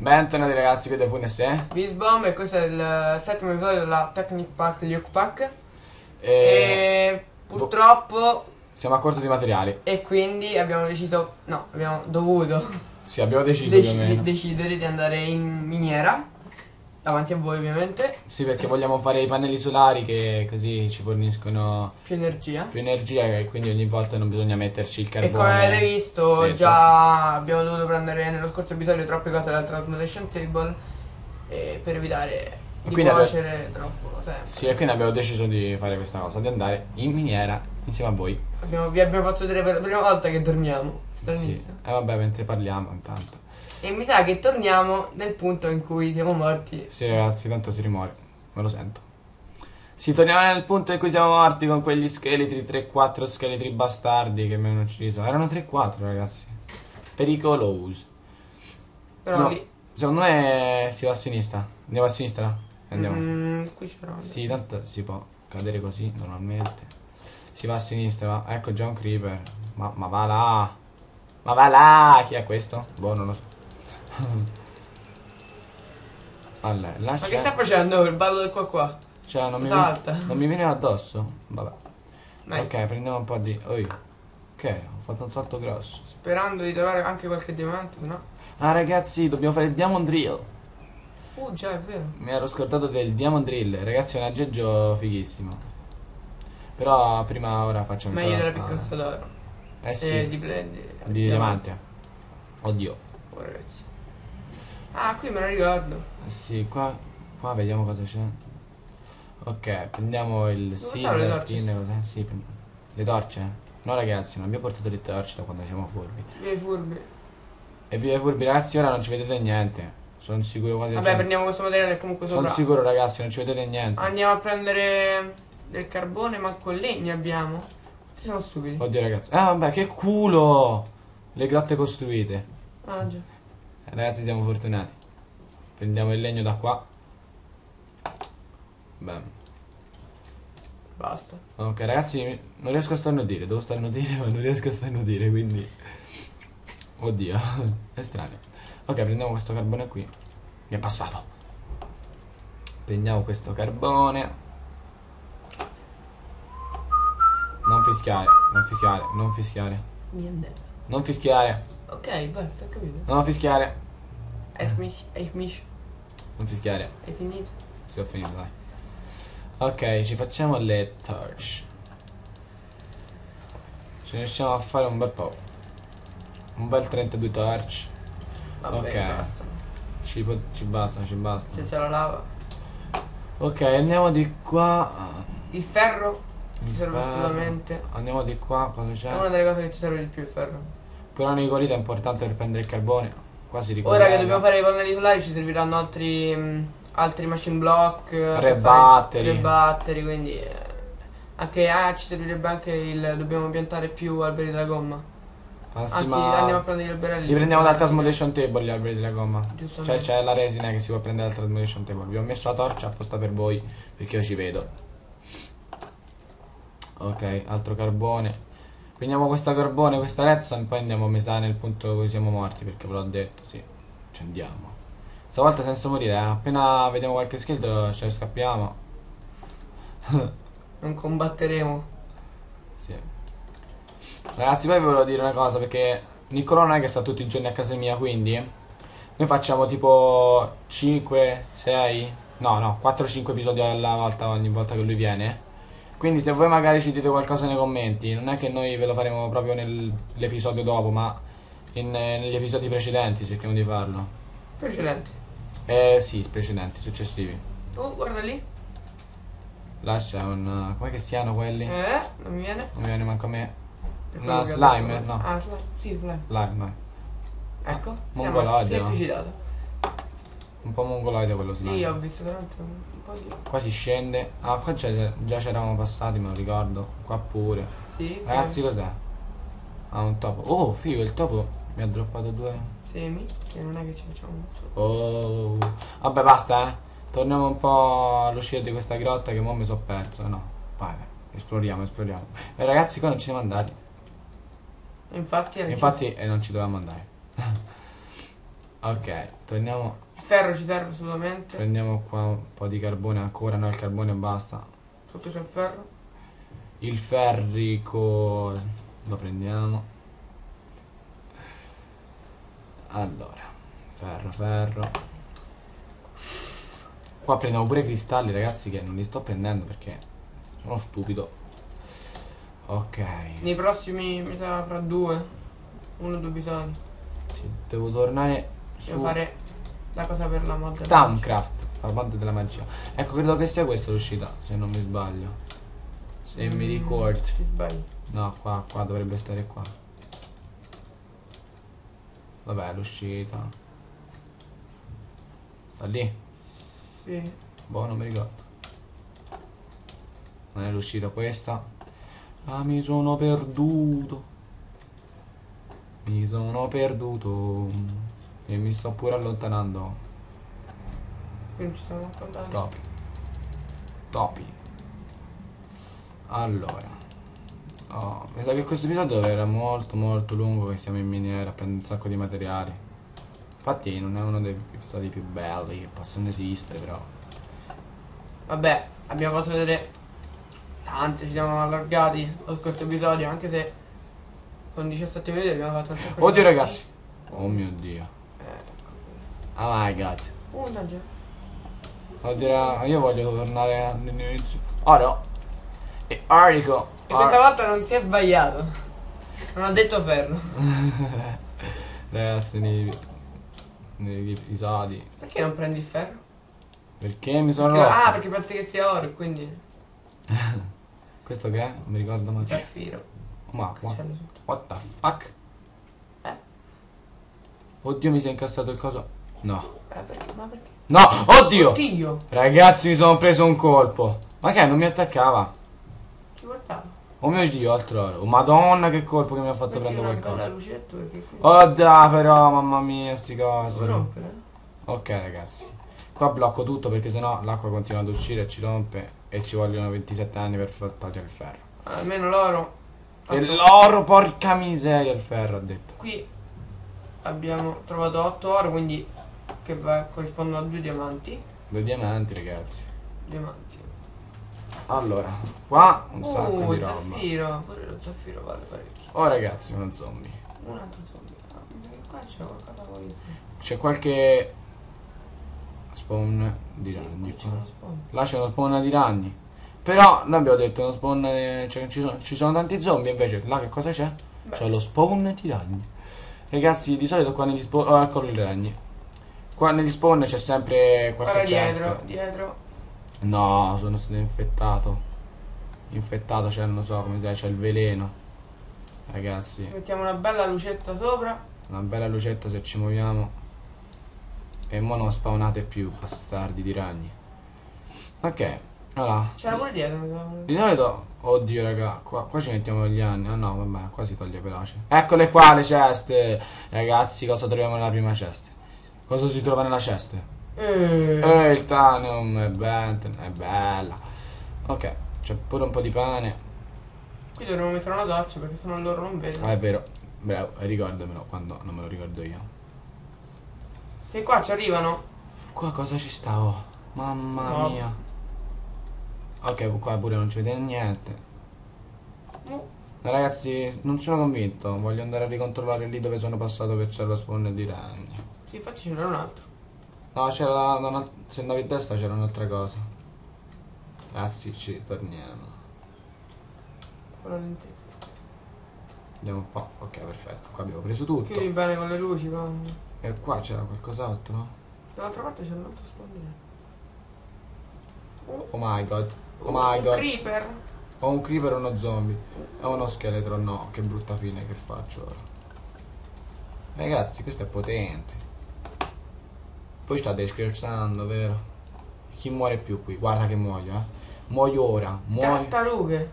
Bentornati ragazzi, qui da Funes eh? Visbomb e questo è il settimo episodio della Technic Pack Luke Pack E e purtroppo siamo a corto di materiali. e quindi abbiamo deciso, no, abbiamo dovuto Sì, abbiamo deciso deci- meno. decidere di andare in miniera davanti a voi ovviamente, Sì, perché vogliamo fare i pannelli solari che così ci forniscono più energia. più energia e quindi ogni volta non bisogna metterci il E carbone. come avete visto dentro. già abbiamo dovuto prendere nello scorso episodio troppe cose dal Transmutation Table e per evitare di quindi abbiamo- cuocere troppo sempre. Sì, e quindi abbiamo deciso di fare questa cosa, di andare in miniera insieme a voi. Abbiamo- vi abbiamo fatto vedere per la prima volta che dormiamo. Sì. Stranissimo. E vabbè, mentre parliamo intanto. E mi sa che torniamo nel punto in cui siamo morti. Sì, ragazzi, tanto si rimuore. Me lo sento. Sì, torniamo nel punto in cui siamo morti con quegli scheletri, 3-4 scheletri bastardi che mi hanno ucciso. Erano 3-4, ragazzi. Pericolosi. Però No. lì. Secondo me si va a sinistra. Andiamo a sinistra? Andiamo. Mm, qui c'era. Sì, tanto si può cadere così normalmente. Si va a sinistra. Ecco già un creeper. Ma, ma va là. Ma va là. Chi è questo? Boh, non lo so. Allora, là Ma che sta facendo il ballo del qua qua? Cioè, non mi, Salta. non mi viene addosso? Vabbè. Dai, Ok, prendiamo un po' di. Oi. Ok, ho fatto un salto grosso. Sperando di trovare anche qualche diamante, no? Ah, ragazzi, dobbiamo fare il Diamond Drill. Uh, già è vero. Mi ero scordato del Diamond Drill. Ragazzi, è un aggeggio fighissimo. Però prima ora facciamo Meglio della piccola d'oro. Eh sì. Eh, di, di, Di diamante. Oddio. Oh, ragazzi. Ah, qui me lo ricordo. Eh Sì, qua, qua vediamo cosa c'è. Ok, prendiamo il silver tin, cos'è? Sì, le torce? No ragazzi, non abbiamo portato le torce da quando siamo furbi. Via i furbi. E via furbi ragazzi, ora non ci vedete niente. Sono sicuro quasi Vabbè, prendiamo questo materiale comunque Sono sopra. sicuro ragazzi, non ci vedete niente. Andiamo a prendere del carbone, ma con legni abbiamo. Siamo stupidi. Oddio ragazzi. Ah vabbè, che culo! Le grotte costruite. Ah, già. Ragazzi, siamo fortunati. Prendiamo il legno da qua. Bam. Basta. Ok, ragazzi, non riesco a starnutire. Devo starnutire, ma non riesco a starnutire, quindi. Oddio, è strano. Ok, prendiamo questo carbone qui. Mi è passato. Prendiamo questo carbone. Non fischiare, non fischiare, non fischiare. Niente. Non fischiare, Ok, basta, ho capito. non fischiare. Hai smish, hai smish, Non fischiare. hai finito. Sì, ho finito, dai. Ok, ci facciamo le torch. Ci riusciamo a fare un bel po'. Un bel 32 torch. Vabbè, Ok. basta. Ci, ci basta, ci basta. Se c'è la lava. Ok, andiamo di qua. Il ferro ci serve assolutamente. Andiamo di qua, cosa È una c'è? delle cose che ci serve di più il ferro. Però Nicolita è importante per prendere il carbone. Qua si Ora che dobbiamo fare i pannelli solari ci serviranno altri, mh, altri machine block. eh, Tre battery. Tre battery, quindi... eh, anche ah, ci servirebbe anche il... Dobbiamo piantare più alberi della gomma. Ah, sì, Anzi, andiamo a prendere gli alberelli. li prendiamo dal Transmutation Table gli alberi della gomma. Cioè Giustamente. c'è la resina che si può prendere dal Transmutation Table. Vi ho messo la torcia apposta per voi perché io ci vedo. Ok, altro carbone. Prendiamo questo carbone, questa redstone, poi andiamo a mesare nel punto dove siamo morti perché ve l'ho detto, sì. Ci andiamo. Stavolta senza morire, eh. appena vediamo qualche skill ce ne scappiamo. Non combatteremo. Sì. Ragazzi, poi vi volevo dire una cosa perché Niccolò non è che sta tutti i giorni a casa mia, quindi noi facciamo tipo 5, 6, no, no, 4-5 episodi alla volta ogni volta che lui viene. Quindi se voi magari ci dite qualcosa nei commenti, non è che noi ve lo faremo proprio nell'episodio dopo, ma in- negli episodi precedenti cerchiamo di farlo. Precedenti. Eh sì, precedenti, successivi. Oh, guarda lì. Là c'è un... com'è che si chiamano quelli? Eh, non mi viene. Non mi viene manco a me. Una slime, no. Ah, slime. Sì, slime. Là, no. Ecco. Ah, mongoloide, Si è suicidato. Un po' mongoloide quello slime. ho visto veramente Qua si scende. Ah, qua già c'eravamo passati, me lo ricordo. Qua pure. Sì. Ragazzi, cos'è? Ah, un topo. Oh, figo, il topo mi ha droppato due. Semi. Che non è che ci facciamo molto. Oh. Vabbè, basta, eh. Torniamo un po' all'uscita di questa grotta che mo mi sono perso. No, vai. Esploriamo, esploriamo. E ragazzi, qua non ci siamo andati. Infatti Infatti, eh, non ci dovevamo andare. Ok, torniamo. Ferro ci serve assolutamente. Prendiamo qua un po' di carbone ancora. No, il carbone basta. Sotto c'è il ferro. Il ferrico lo prendiamo. Allora, ferro, ferro. Qua prendiamo pure cristalli, ragazzi, che non li sto prendendo perché sono stupido. Ok. Nei prossimi, mi sa, fra due, uno o due episodi, Sì, devo tornare devo su fare la cosa per la mod. della Tamcraft, la mod della magia. Ecco, credo che sia questa l'uscita, se non mi sbaglio. Se mi Mm, ricordo. Ti sbagli. No, qua, qua dovrebbe stare qua. Dov'è l'uscita? Sta lì? Sì. Boh, non mi ricordo. Non è l'uscita questa. Ah, mi sono perduto. Mi sono perduto. E mi sto pure allontanando. Quindi ci stiamo accordando. Topi. Topi. Allora. Oh, mi sa che questo episodio era molto molto lungo che siamo in miniera a prendere un sacco di materiali. Infatti non è uno dei episodi più belli che possono esistere, però. Vabbè, abbiamo fatto vedere tante, ci siamo allargati lo scorso episodio, anche se con 17 minuti abbiamo fatto un sacco Oddio ragazzi. Oh mio dio. Oh my god. Uh, no, già. Oddio, io voglio tornare all'inizio. Oro. E Arico. E questa volta non si è sbagliato. Non ha detto ferro. Ragazzi, nei, negli episodi. Perché non prendi il ferro? Perché mi sono Perché- rotto? ah, perché pensi che sia oro, quindi. Questo che è? Non mi ricordo mai. Zaffiro. Ma sotto? what the fuck? Eh. Oddio, mi si è incassato il coso. No. Eh, perché? Ma perché? No! Oddio! Oddio! Ragazzi, mi sono preso un colpo. Ma che? Non mi attaccava. Ci guardavo. Oh mio dio, altro oro. Oh, Madonna, che colpo che mi ha fatto Metti prendere qualcosa. perché. Oh dai, però, mamma mia, sti cosi. Rompere. Ok, ragazzi. Qua blocco tutto perché sennò l'acqua continua ad uscire e ci rompe. E ci vogliono 27 anni per far togliere il ferro. Almeno l'oro. E l'oro, porca miseria, il ferro ha detto. Qui abbiamo trovato 8 oro, quindi che va, corrispondono a due diamanti. Due diamanti, ragazzi. Diamanti. Allora, qua un sacco Uh, di roba. zaffiro. Pure lo zaffiro vale parecchio. Oh, ragazzi, uno zombie. Un altro zombie. Ah, qua c'è qualcosa poi. C'è qualche spawn di Sì, ragni. qui c'è uno spawn. Là c'è uno spawn di ragni. Però noi abbiamo detto uno spawn. eh, cioè, ci, sono, ci sono tanti zombie. Invece, là che cosa c'è? C'è lo spawn di ragni. Ragazzi, di solito qua negli spawn. Oh, eccolo i ragni. Qua negli spawn c'è sempre Guarda qualche dietro, chest. dietro. No, sono stato infettato. Infettato, cioè, non lo so come dire, c'è il veleno. Ragazzi, Mettiamo una bella lucetta sopra. una bella lucetta se ci muoviamo. E mo non spawnate più, bastardi di ragni. Ok, allora. C'era pure dietro. Di solito, oddio raga, qua, qua ci mettiamo gli anni. Ah no, vabbè, qua si toglie veloce. Eccole qua le ceste. Ragazzi, cosa troviamo nella prima cesta? Cosa si trova nella cesta? Eh. Eh, il tanium è, è bella. Ok, c'è pure un po' di pane. Qui dovremmo mettere una doccia perché sennò loro non vedono. Ah, è vero. Bravo, ricordamelo quando non me lo ricordo io. Che qua ci arrivano. Qua cosa ci sta? Oh, mamma No. mia. Ok, qua pure non ci vede niente. Uh, Ragazzi, non sono convinto. Voglio andare a ricontrollare lì dove sono passato che c'è lo spawn di ragni. Sì, infatti ce n'era un altro. No, c'era. Se andavi a destra c'era un'altra cosa. Ragazzi, ci torniamo. La lentezza. Vediamo un po'. Ok, perfetto. Qua abbiamo preso tutto. Chiudi bene con le luci. Qua. E qua c'era qualcos'altro? Dall'altra parte c'è un altro spondino. Oh my god. Oh my un god. creeper. Ho un creeper e uno zombie. E uno scheletro. No, che brutta fine che faccio ora. Ragazzi, questo è potente. Poi state scherzando, vero? Chi muore più qui? Guarda che muoio, eh. Muoio ora. Muoio. Tartarughe.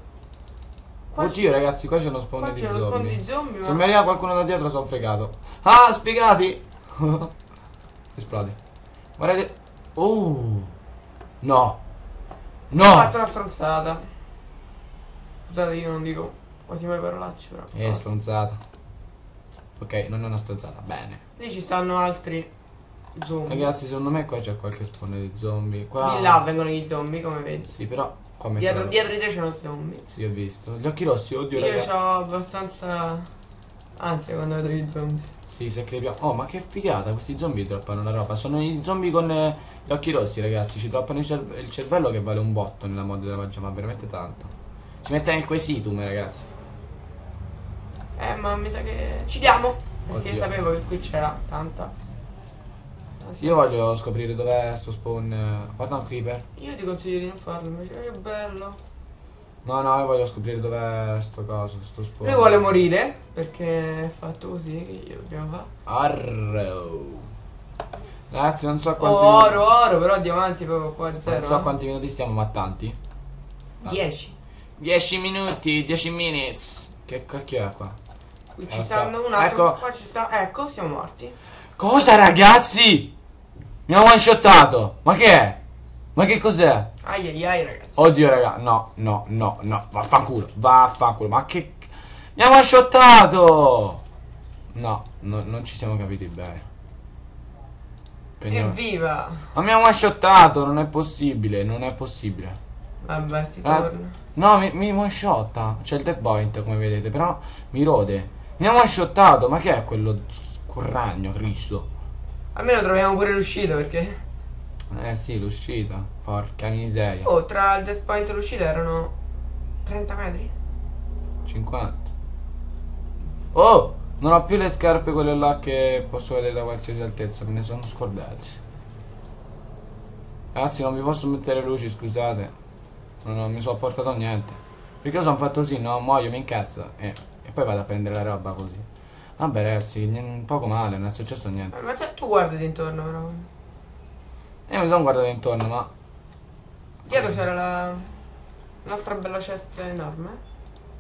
Qua Oddio, ragazzi, qua c'è uno spawn Qua di uno spawn zombie. di zombie. Se ma- mi arriva qualcuno da dietro sono fregato. Ah, spiegati! Esplode. Guarda che... Oh! No! Ho No! fatto una stronzata. Scusate, io non dico quasi mai parolacce, però. Eh, stronzata. Ok, non è una stronzata. Bene. Lì ci stanno altri zombie. Ragazzi, secondo me qua c'è qualche spawn di zombie. Qua... Di là vengono gli zombie, come vedi. Sì, però qua Dietro, dietro di te c'è uno zombie. Sì, ho visto. Gli occhi rossi, oddio, Io ragazzi. ho abbastanza ansia quando vedo gli zombie. Sì, se crepiamo. Oh, ma che figata, questi zombie droppano la roba. Sono i zombie con eh, gli occhi rossi, ragazzi. Ci droppano il, cerve- il cervello che vale un botto nella mod della magia, ma veramente tanto. Ci mette nel quesitume, ragazzi. Eh, ma mi sa che ci diamo. Perché Oddio. sapevo che qui c'era tanta. Sì, io voglio scoprire dov'è sto spawn. Guarda un creeper. Io ti consiglio di non farlo, invece che bello. No, no, io voglio scoprire dov'è sto coso, sto spawn. Lui vuole morire perché è fatto così che io dobbiamo fare. Arrow. Ragazzi, non so Oh, quanti. oro, oro, però diamanti proprio qua Non zero. so eh. quanti minuti stiamo, ma tanti. 10. 10 minuti, 10 minutes. Che cacchio è qua? Qui ci lo stanno un attimo. Ecco. Qua ci sta. Ecco, siamo morti. Cosa ragazzi? Mi ha one shottato. Ma che è? Ma che cos'è? Ai ai ai ragazzi. Oddio raga, no, no, no, no, vaffanculo, vaffanculo, ma che... Mi ha one shottato! No, no, non ci siamo capiti bene. Prendiamo- Evviva! Ma mi ha one shottato, non è possibile, non è possibile. Vabbè, si Ah, torna. No, mi, mi one shotta. C'è il dead point come vedete, però mi rode. Mi ha one shottato, ma che è quello scurragno, Cristo? Almeno troviamo pure l'uscita perché. Eh sì, l'uscita. Porca miseria. Oh, tra il death point e l'uscita erano 30 metri. 50. Oh! Non ho più le scarpe quelle là che posso vedere da qualsiasi altezza, me ne sono scordati. Ragazzi, non vi posso mettere luci, scusate. Non, non mi sono portato niente. Perché io sono fatto così, no? Muoio, mi incazzo. E, e poi vado a prendere la roba così. Vabbè, ragazzi, n- poco male, non è successo niente. Eh, Ma tu guardati intorno però. Io mi sono guardato intorno, ma. Dietro c'era la. Un'altra bella cesta enorme.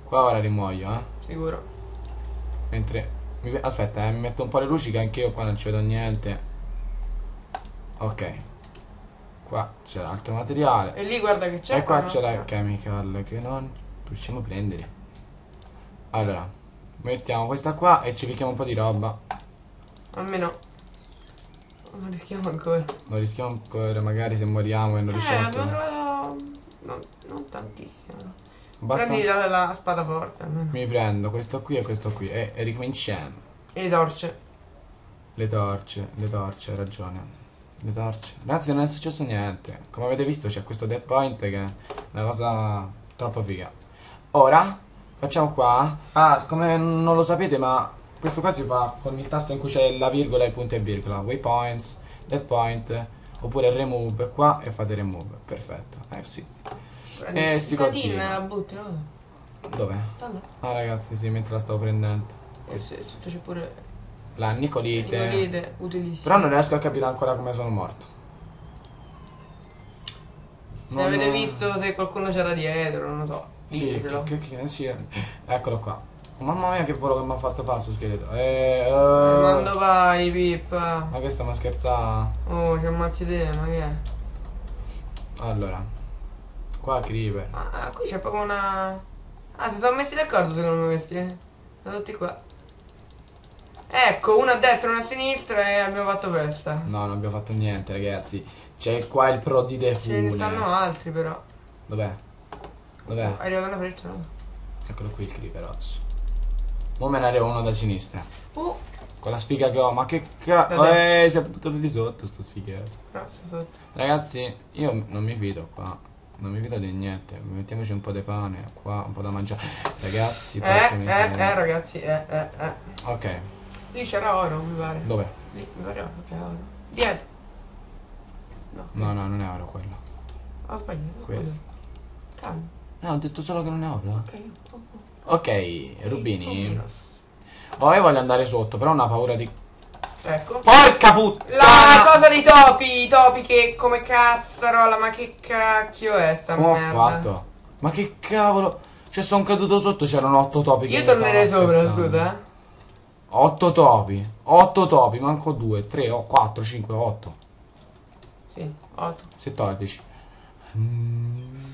Qua ora rimuoio, eh. Sicuro. Mentre. mi aspetta, eh, mi metto un po' le luci che anche io qua non ci vedo niente. Ok. Qua c'è l'altro materiale. E lì guarda che c'è. E qua c'è la chemical che non riusciamo a prendere. Allora, mettiamo questa qua e ci picchiamo un po' di roba. Almeno. Non rischiamo ancora. Non rischiamo ancora, magari se moriamo e non Eh, riusciamo a abbiamo tornare. trovato. Non, non tantissimo. Basta. Prendi la, la spada forte almeno. Mi prendo questo qui e questo qui e, e ricominciamo. E le torce. Le torce, le torce, hai ragione. Le torce. Ragazzi, non è successo niente. Come avete visto c'è questo dead point che è una cosa troppo figa. Ora facciamo qua. Ah, come non lo sapete, ma questo qua si fa con il tasto in cui c'è la virgola e il punto e virgola. Waypoints, dead point, oppure remove qua e fate remove. Perfetto. Eh sì. Eh, si il patin, continua. la butti, no? Dov'è? Ah ragazzi, sì, mentre la stavo prendendo. E se- sotto c'è pure. La nicolite. Nicolite, utilissimo. Però non riesco a capire ancora come sono morto. Se Non- avete visto se qualcuno c'era dietro, non lo so. Sì, che, che- sì, eh. eccolo qua. Mamma mia che volo che mi ha fatto fare sto scheletro. Eh, eh. Ma Quando vai, Pippa? Ma che stiamo a scherzare? Oh, c'è ammazzi te, ma che è? Allora. Qua creeper. Ah, qui c'è proprio una... Ah, si sono messi d'accordo secondo me questi, eh? Sono tutti qua. Ecco, una a destra e una a sinistra e abbiamo fatto festa. No, non abbiamo fatto niente, ragazzi. C'è qua il pro di The Ce ne stanno altri però. Dov'è? Dov'è? È arrivata una freccia, no? Eccolo qui il creeperozzo. Mo me ne arriva uno da sinistra. Uh, Con la sfiga che ho. Ma che cazzo. Eh, si è buttato di sotto sto sfigato. Ragazzi, io non mi fido qua. Non mi fido di niente. Mettiamoci un po' di pane qua, un po' da mangiare. Ragazzi, Eh, eh, eh, ragazzi, eh, eh, eh. Ok, Lì c'era oro, mi pare. dov'è? Lì, mi pare oro, che è oro. Dietro. No, No, no, non è oro quello. ho sbagliato. Questo. Calma. No, ho detto solo che non è oro. Ok. Ok, rubini. Rubinos. Oh, io voglio andare sotto, però ho una paura di. Ecco. Porca puttana! La cosa dei topi, i topi che come cazzarola, ma che cacchio è sta Come ho merda? fatto? Ma che cavolo? Cioè, sono caduto sotto, c'erano otto topi. che Io tornerei sopra, scusa. eh. Otto topi. Otto topi, manco due, tre, o quattro, cinque, otto. Sì, 8. 14. Mm.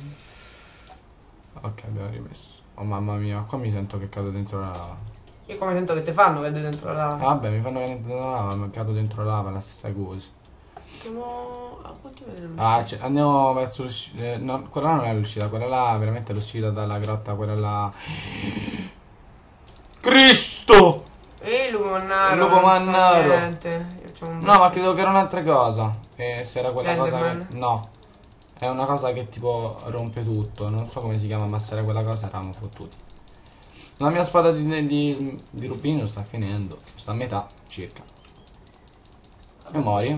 Ok, abbiamo rimesso. Oh mamma mia, qua mi sento che cado dentro la lava. Io come sento che te fanno cadere dentro la lava. vabbè, mi fanno vedere dentro la lava, mi cado dentro la lava, la stessa cosa. Andiamo a coltivare le Ah, cioè, andiamo verso l'uscita. eh, no, quella là non è l'uscita, quella là veramente è l'uscita dalla grotta, quella là. Cristo! E il lupo mannaro. Il lupo mannaro. Niente. Io c'ho un No, ma credo che era un'altra cosa. E se era quella cosa Enderman? che. No. È una cosa che tipo rompe tutto. Non so come si chiama, ma se era quella cosa eravamo fottuti. La mia spada di, di, di rubino sta finendo. Sta a metà circa. E muori?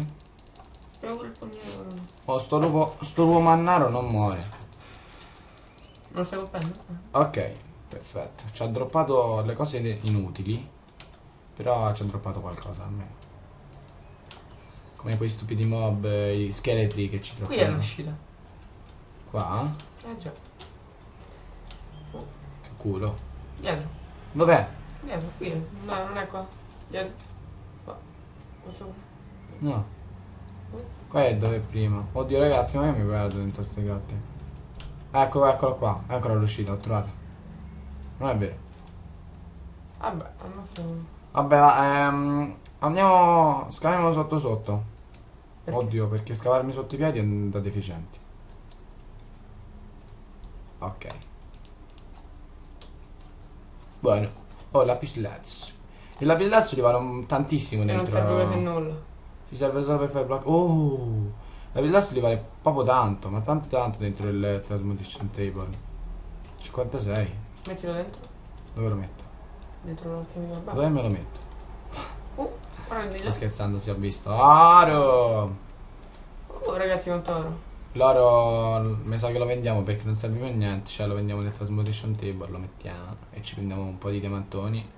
Abbiamo quel pugnale. Oh, sto lupo, sto lupo mannaro non muore. Non stai colpendo? Ok, perfetto. Ci ha droppato le cose inutili. Però ci ha droppato qualcosa almeno. Come quei stupidi mob, eh, i scheletri che ci Qui è l'uscita. Qua? Eh già. Che culo. Dietro. Dov'è? Dietro, qui. No, non è qua. Dietro. Qua. Questo qua. No. Qua è dove è prima. Oddio ragazzi, ma io mi perdo dentro queste grotte. Ecco, eccolo qua. Eccola l'uscita, l'ho trovata. Non è vero. Vabbè, nostro. Vabbè, va, ehm, andiamo. Scaviamo sotto sotto. Perché? Oddio, perché scavarmi sotto i piedi è da deficienti. Ok. Buono. Oh, lapis lazuli. Il lapis lazuli vale tantissimo Che non dentro. serve quasi nulla. Ci serve solo per fare blocco. Oh! La lapis lazuli vale proprio tanto, ma tanto tanto dentro il transmutation table. 56. Mettilo dentro. Dove lo metto? Dentro l'alchimica bar. Dove me lo metto? Uh, Sto là. scherzando, si è visto. Oro! Uh, ragazzi, quanto oro. L'oro mi sa che lo vendiamo perché non serve per niente, cioè lo vendiamo nel transmutation table, lo mettiamo e ci prendiamo un po' di diamantoni.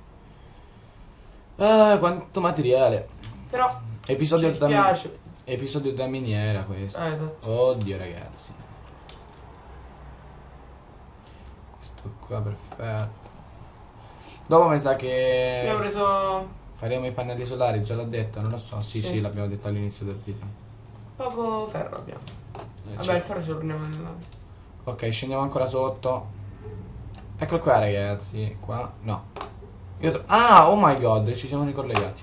Ah, quanto materiale. Però Episodio ci da, dispiace. episodio da miniera questo. Eh, esatto. Oddio ragazzi. Questo qua perfetto. Dopo mi sa che Abbiamo preso faremo i pannelli solari, già l'ho detto, non lo so. Sì, sì, Sì. l'abbiamo detto all'inizio del video. poco ferro abbiamo. Eh, Vabbè, il ferro ce lo prendiamo nella. Ok, scendiamo ancora sotto. Eccolo qua, ragazzi. Qua, no. Io ah, oh my god, ci siamo ricollegati.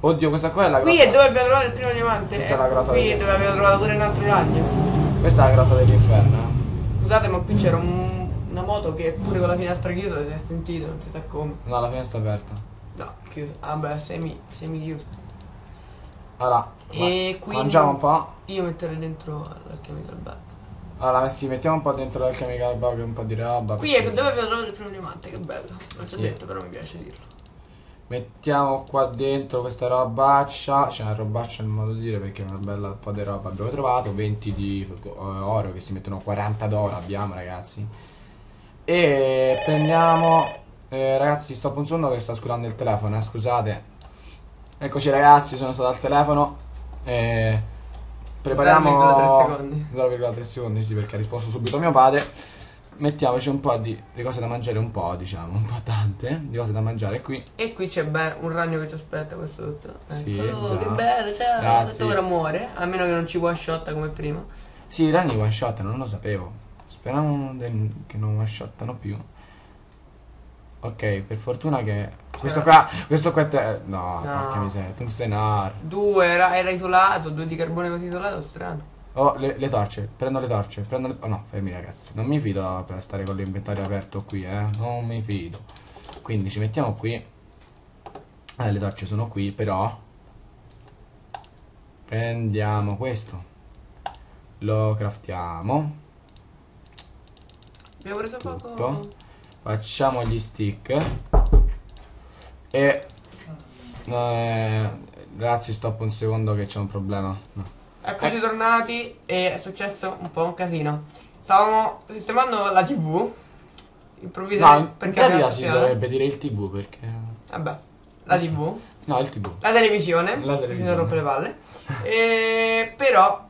Oddio, questa qua è la Qui grotta. è dove abbiamo trovato il primo diamante. Questa è eh. la grotta Qui è dove abbiamo trovato pure un altro ragno. Questa è la grotta dell'inferno. Scusate, ma qui c'era un- una moto che pure con la finestra chiusa si è sentito, non si sa come. No, la finestra è aperta. No, chiusa. Ah beh, semi, semi chiusa. Allora, E quindi- mangiamo un po'. Io metterei dentro l'alchemical bar. Allora, sì, mettiamo un po' dentro il chemical bug un po' di roba. Qui è perché- dove abbiamo trovato il primo diamante, che bello. Non si è Sì. detto, però mi piace dirlo. Mettiamo qua dentro questa robaccia. Cioè, una robaccia è il modo di dire perché è una bella po' di roba. Abbiamo trovato 20 di eh, oro che si mettono 40 d'oro. Abbiamo, ragazzi. E prendiamo. eh, ragazzi, sto pensando che sta sculando il telefono, eh, scusate. Eccoci, ragazzi, sono stato al telefono. Eh, prepariamo 0,3 secondi. 0,3 secondi, sì, perché ha risposto subito mio padre. Mettiamoci un po' di, di cose da mangiare, un po', diciamo, un po' tante di cose da mangiare qui. E qui c'è ben un ragno che ci aspetta qua sotto. Sì, Eccolo, già. che bello, ciao. Grazie. Ora muore, a meno che non ci one shot come prima. Sì, i ragni one shot, non lo sapevo. Speriamo che non one shottano più. Ok, per fortuna che. Questo qua. Questo qua è. te- No, No. porca miseria. Tungstenar. Due era, era isolato, due di carbone così isolato, strano. Oh, le, le torce. Prendo le torce. Prendo le. Oh no, fermi ragazzi. Non mi fido per stare con l'inventario aperto qui, eh. Non mi fido. Quindi ci mettiamo qui. Eh, le torce sono qui, però. Prendiamo questo. Lo craftiamo. Abbiamo preso Tutto. poco. Facciamo gli stick. E. eh, ragazzi, stop un secondo che c'è un problema. No. Eccoci Eh. tornati e è successo un po' un casino. Stavamo sistemando la tv. No, Improvvisamente in perché pratica abbiamo si dovrebbe dire il TV perché. Vabbè, la tv. No, il TV. La televisione. La televisione. sono rotto le palle. E, però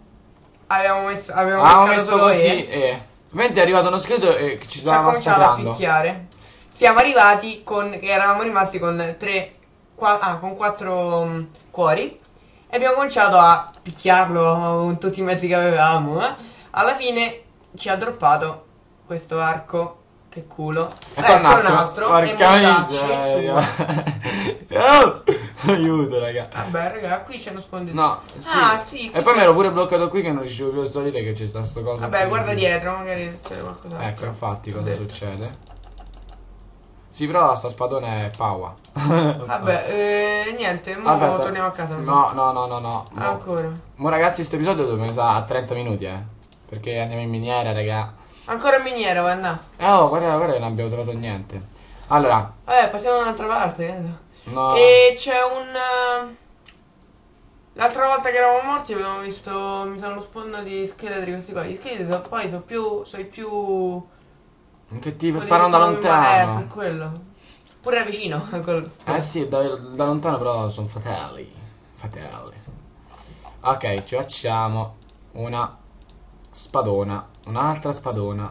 abbiamo messo. Abbiamo Avevamo cliccato messo solo così E. e. Ovviamente è arrivato uno scheletro e che ci Ci ha stava cominciato a massacrando. picchiare. Siamo arrivati con. eravamo rimasti con tre. qua- ah, con quattro mm, cuori. E abbiamo cominciato a picchiarlo con tutti i mezzi che avevamo. eh. Alla fine ci ha droppato questo arco Che culo. E ecco un altro. Porca e mortacci miseria. su- Oh! Aiuto, raga. Vabbè, raga, qui c'è uno sponde. No, sì. Ah, sì, E qui poi mi ero pure bloccato qui che non riuscivo più a salire che c'è sta sto coso. Vabbè, guarda dietro, magari succede qualcos'altro. Ecco, infatti cosa detto. succede? Sì, però sta spadone è paua. Vabbè, eh, niente, mo Aspetta. torniamo a casa. No, no, no, no, no. Mo, Ancora. mo ragazzi, questo episodio dove sa a 30 minuti, eh. Perché andiamo in miniera, raga. Ancora in miniera, andare? Eh, oh, guarda, guarda non abbiamo trovato niente. Allora, Vabbè, passiamo da un'altra parte. so. No. E c'è un... eh, L'altra volta che eravamo morti abbiamo visto, mi sono sponda di scheletri questi qua. Gli scheletri so- poi sono più, sono i più... Che ti quelli sparano da sono Eh, lontano. per quello. Pure da vicino. quel- Eh sì, da, da lontano però sono fratelli. Fratelli. Ok, ci facciamo una spadona, un'altra spadona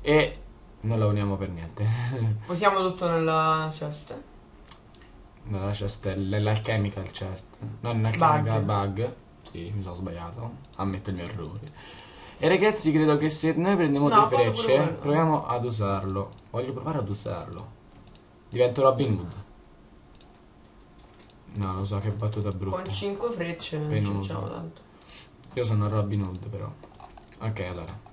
e non la uniamo per niente. Posiamo tutto nella chest. Nella chest, nell'alchemical chest. No, Bug. nell'alchemical bug. Sì, mi sono sbagliato. Ammetto il mio errore. E ragazzi, credo che se noi prendiamo No, pure frecce, proviamo ad usarlo. Voglio provare ad usarlo. Divento Robin Hood. No, lo so che battuta brutta. Con 5 frecce non Penoso. ci facciamo tanto. Io sono Robin Hood però. Ok, allora.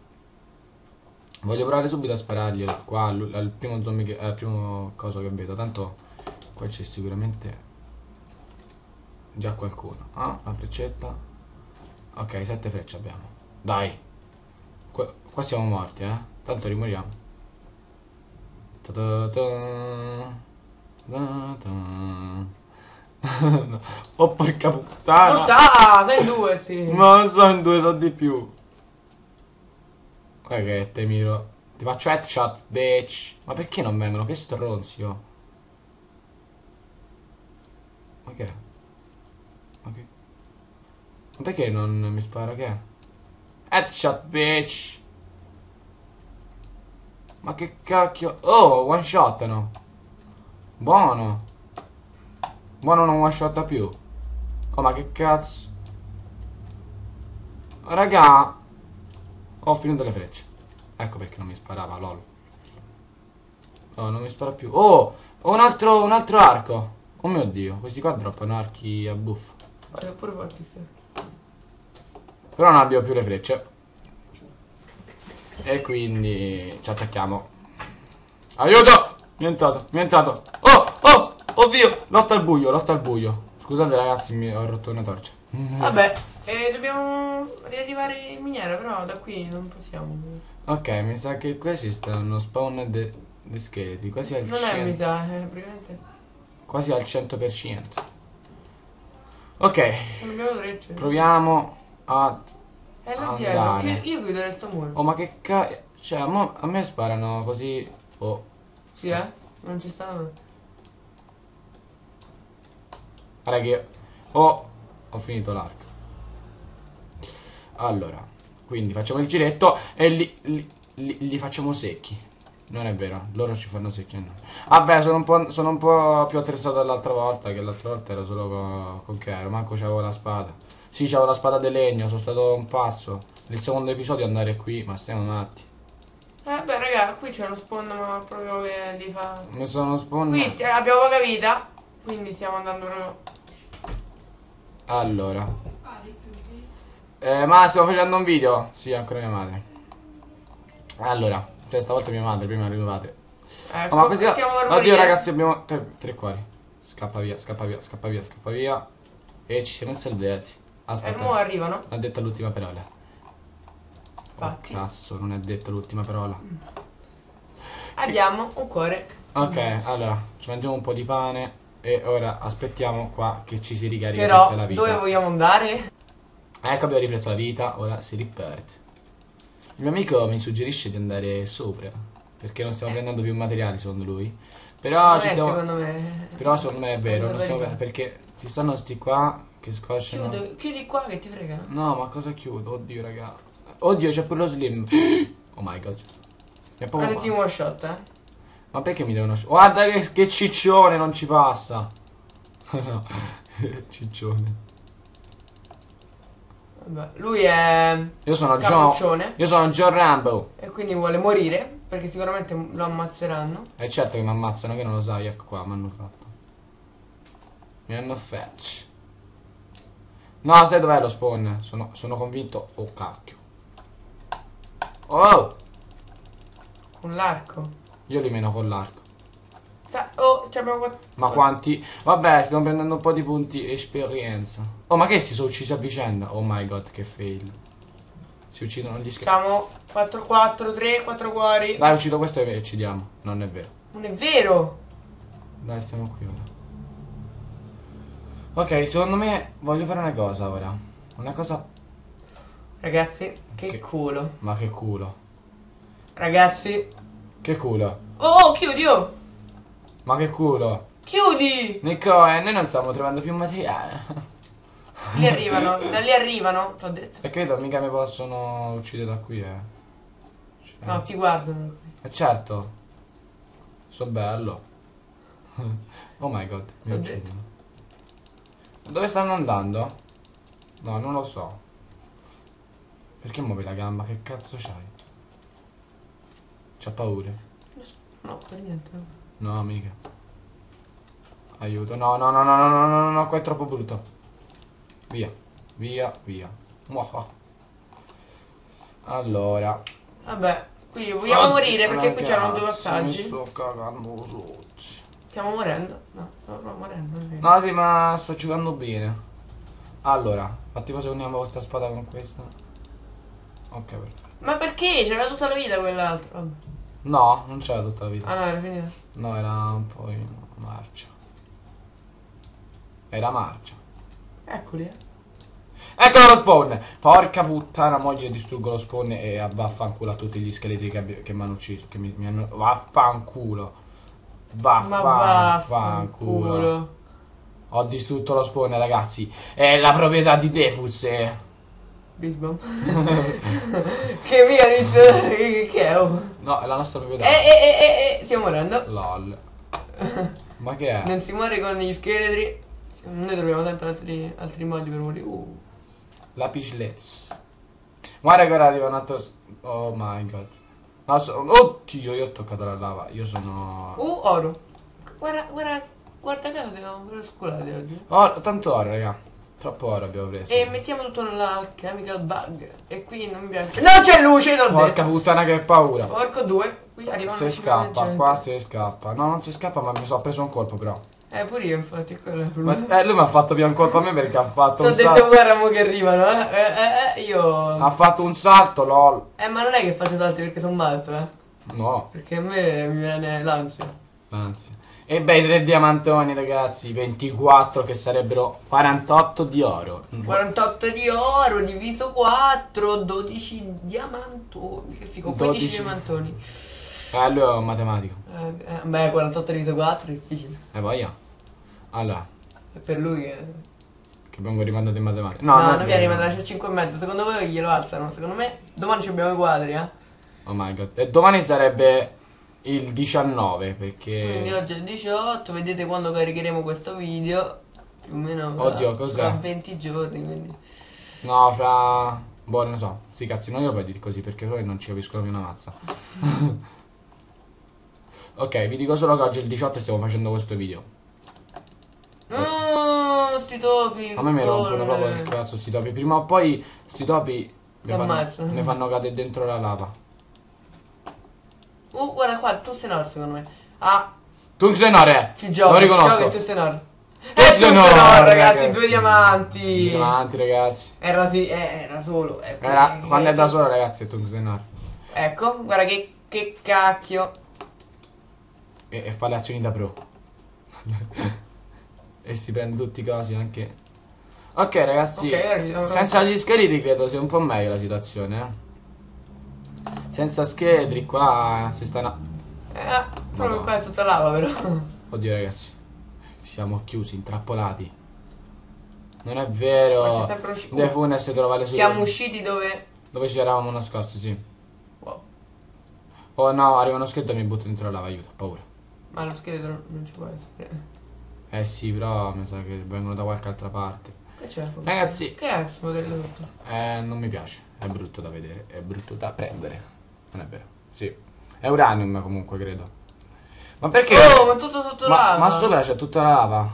Voglio provare subito a sparargli qua al, al primo zombie che, al primo coso che vedo. Tanto qua c'è sicuramente già qualcuno. Ah, una freccetta. Ok, sette frecce abbiamo. Dai. Qua, qua siamo morti, eh. Tanto rimoriamo. Ta-ta-ta. Ta-ta. oh porca puttana. Porta! Sei in due, sì. Ma non so in due, so di più. Guarda che te miro. Ti faccio headshot, bitch. Ma perché non vengono? Che stronzio. Che? Ma perché non mi spara che è? Headshot, bitch. Ma che cacchio. Oh, one shot no. Buono. Buono non one shot più. Oh, ma che cazzo. Raga, ho finito le frecce. Ecco perché non mi sparava, lol. Oh, non mi spara più. Oh, ho un altro, un altro arco. Oh mio dio, questi qua droppano archi a buffo. Vai, pure forti, sì. Però non abbiamo più le frecce. E quindi ci attacchiamo. Aiuto! Mi è entrato, mi è entrato. Oh, oh, oddio, lotta al buio, lotta al buio. Scusate ragazzi, mi ho rotto una torcia. Vabbè, e dobbiamo riarrivare in miniera, però da qui non possiamo. Ok, mi sa che qua ci stanno spawn de, di scheletri, quasi al, Non è mi 100, sa, eh, praticamente. Quasi al 100%. Ok, proviamo a... È là dietro. andare. Chi- Io chiudo questo muro. Oh ma che cazzo... Cioè, a me sparano così... Oh, Sì, eh? Non ci stanno. guarda che... Oh, ho finito l'arco. Allora, quindi facciamo il giretto e li, li, li- li facciamo secchi. Non è vero, loro ci fanno secchi a noi. Vabbè, sono un po', sono un po' più attrezzato dell'altra volta, che l'altra volta ero solo con, con che ero, manco c'avevo la spada. Sì, c'avevo la spada di legno, sono stato un pazzo. Nel secondo episodio andare qui, ma stiamo matti. Eh beh raga, qui c'è uno spawn ma proprio che li fa. Mi sono spawn... Qui abbiamo poca vita. Quindi stiamo andando proprio. Allora. Eh, ma stiamo facendo un video? Sì, ancora mia madre. Allora, cioè stavolta mia madre, prima padre. Ecco, Oh, ma questi Oddio ragazzi abbiamo tre, tre cuori Scappa via, scappa via, scappa via, scappa via E ci siamo E mo Aspetta arrivano. Ha detto l'ultima parola Oh Infatti. cazzo non è detto l'ultima parola Abbiamo un cuore. Ok allora Ci mangiamo un po' di pane E ora aspettiamo qua che ci si ricarica Però la vita dove vogliamo andare? Ecco abbiamo ripreso la vita Ora si riparte Il mio amico mi suggerisce di andare sopra Perché non stiamo prendendo più materiali secondo lui Però Ah, ci stiamo secondo me. Però secondo me è vero, stiamo perché ci stanno sti qua che scocciano. Chiudi, chiudi qua che ti fregano. No, ma cosa chiudo? Oddio, raga. Oddio, c'è pure lo slim. Oh my god. Mi è proprio one shot, eh. Ma perché mi devono Guarda che, che ciccione, non ci passa. no. ciccione. Vabbè, lui è Io sono John. Io sono John Rambo. e quindi vuole morire. Perché sicuramente lo ammazzeranno. È certo che mi ammazzano, che non lo sai, ecco qua, mi hanno fatto. Mi hanno fetch. No, sai dov'è lo spawn? Sono, sono convinto. Oh cacchio. Oh! Con l'arco. Io li meno con l'arco. Oh, ci abbiamo. Ma quanti? Vabbè, stiamo prendendo un po' di punti esperienza. Oh, ma che si sono uccisi a vicenda? Oh my god, che fail. Si uccidono gli scherzi. Siamo 4-4, 3, 4 cuori. Dai, uccido questo e uccidiamo. Non è vero. Non è vero. Dai, stiamo qui ora. Ok, secondo me voglio fare una cosa ora. Una cosa. Ragazzi, che, Che- culo. Ma che culo. Ragazzi. Che culo. Oh, chiudi, oh. Ma che culo. Chiudi. Nico, eh, noi non stiamo trovando più materiale. Lì arrivano, da lì arrivano, ti ho detto. E credo mica mi possono uccidere da qui, eh. Cioè... No, ti guardano. Eh certo. So bello. oh my god, mi uccidono. Dove stanno andando? No, non lo so. Perché muovi la gamba? Che cazzo c'hai? C'ha paura. No, per niente. No, mica. Aiuto. No, no, no, no, no, no, no, no, qua è troppo brutto. Via, via, via. Muah. Allora. Vabbè, qui vogliamo Oh, morire perché qui c'erano due passaggi. Mi sto cagando sotto. Stiamo morendo? No, stiamo proprio morendo. vero. No, sì, ma sto giocando bene. Allora, fatti se uniamo questa spada con questa. Ok, perfetto. Ma perché? C'aveva tutta la vita quell'altro. Vabbè. No, non c'era tutta la vita. Ah no, era finita. No, era un po' in marcia. Era marcia. Eccoli, eh. Eccolo lo spawn! Porca puttana, moglie distruggo lo spawn e vaffanculo a tutti gli scheletri che, che mi hanno ucciso. Che mi, mi hanno. Vaffanculo. Vaffanculo. Ho distrutto lo spawn, ragazzi. È la proprietà di Defus. eh. Bisbam. che inizio. Che è? Oh. No, è la nostra Eh, proprietà. eh, eh, eh, eh, stiamo morendo. LOL. Ma che è? Non si muore con gli scheletri. Noi troviamo sempre altri, altri modi per morire. Uh. La Let's. Guarda che ora arriva un altro. Oh my god. No, Oddio, io ho toccato la lava. Io sono. Uh, oro. Guarda, guarda, guarda caso siamo proprio scolati oggi. Oh, tanto oro, raga. Troppo oro abbiamo preso. E mettiamo tutto nella chemical bug. E qui non mi piace. Non c'è luce, t'ho Porca puttana che paura. Porco due. Qui arrivano Se scappa, qua se scappa. No, non si scappa, ma mi sono preso un colpo però. Eh, pure io infatti, quello è Ma, eh, lui mi ha fatto via un colpo a me perché ha fatto Ti ho un detto salto. guarda mo che arrivano, eh. Eh, eh, eh, io... Ha fatto un salto, lol. Eh, ma non è che faccio tanti perché sono matto, eh. No, Perché a me mi viene l'ansia. anzi. E bei tre diamantoni, ragazzi. 24 che sarebbero 48 di oro. 48 di oro diviso 4, 12 diamantoni. Che figo, 15 12. diamantoni. Eh, lui è un matematico. Eh, eh, beh, 48 diviso 4 è difficile. E poi io. Allora, È per lui che... che vengo rimandato in matematica. No, No, non è viene rimandato, c'è 5 e mezzo. Secondo voi glielo alzano? Secondo me domani ci abbiamo i quadri, eh. Oh my god. E domani sarebbe il 19 Quindi perché... oggi è il 18, vedete quando caricheremo questo video. Più o meno fra- Oddio, cos'è? fra 20 giorni, quindi. No, fra... Boh, non so. Sì, cazzo, non glielo puoi dire così perché poi non ci capiscono più una mazza. ok, vi dico solo che oggi è il 18 e stiamo facendo questo video. No, sti topi. A me mi rompono proprio il cazzo sti topi. Prima o poi sti topi ne fanno, ne fanno cadere dentro la lava. Uh, guarda qua, tu sei nord secondo me. Ah, Tungstenore! ci Lo giochi, ci riconosco. giochi, tu sei nord. Tu Eh, sei tu sei nord, nord, ragazzi, ragazzi. due diamanti. Avanti, ragazzi. Era, sì, eh, era solo. ecco. Era- Eh, quando è da eh, solo, ragazzi, è Tungstenore. Ecco, guarda che, che cacchio. E, e fa le azioni da pro. e si prende tutti i cosi anche. Ok, ragazzi. Ok, ora ci siamo senza gli scheletri credo sia un po' meglio la situazione, eh. Senza scheletri qua si sta. na- Eh, proprio qua è tutta lava, però. Oddio, ragazzi. Siamo chiusi, intrappolati. Non è vero. De Funes trova le sue. Siamo usciti dove. Dove ci eravamo nascosti, sì. Wow. Oh no, arriva uno scheletro e mi butta dentro la lava, aiuto, ho paura. Ma lo scheletro non ci può essere. Eh sì, però mi sa che vengono da qualche altra parte. Che c'è? Ragazzi. Che è questo modello tutto? Eh, non mi piace. È brutto da vedere, è brutto da prendere. Non è vero. Sì. È uranium comunque, credo. Ma perché? Oh, ma tutto sotto ma, lava. ma sopra c'è tutta la lava.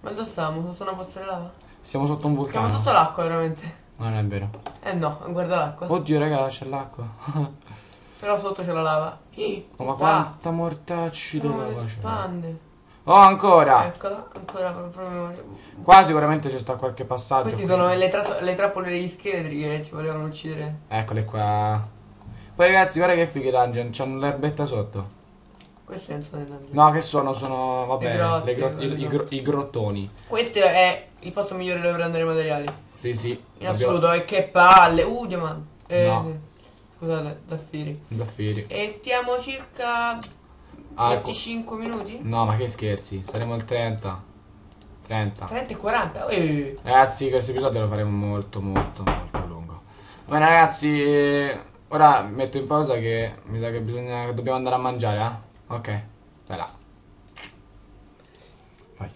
Ma dove stiamo? Sotto una pozza di lava? Siamo sotto un Siamo vulcano. sotto l'acqua, veramente. Non è vero. Eh no, guarda l'acqua. Oddio, raga, c'è l'acqua. Però sotto c'è la lava. Ih, Oh, ma quanta mortacci di lava le c'è. espande. Oh, ancora. Eccola, ancora proprio. Qua sicuramente c'è sta qualche passaggio. Questi qui. sono le, tra- le trappole degli scheletri che ci volevano uccidere. Eccole qua. Poi ragazzi, guarda che fighe dungeon, c'hanno l'erbetta sotto. Questo è il suono del dungeon. No, che sono? Sono, vabbè, Le grotte, le grot- i, le i gro- i grottoni. Questo è il posto migliore dove prendere i materiali. Sì, sì. In assoluto, e che palle. Uh, diamante. Eh, No. sì. Scusate, Zaffiri. Zaffiri. E stiamo circa Ah, 25 minuti? No, ma che scherzi, saremo il 30. 30. 30 e 40? Eh. Ragazzi, questo episodio lo faremo molto, molto, molto lungo. Bene, ragazzi, ora metto in pausa che mi sa che bisogna che dobbiamo andare a mangiare, eh? Ok, vai là. Vai.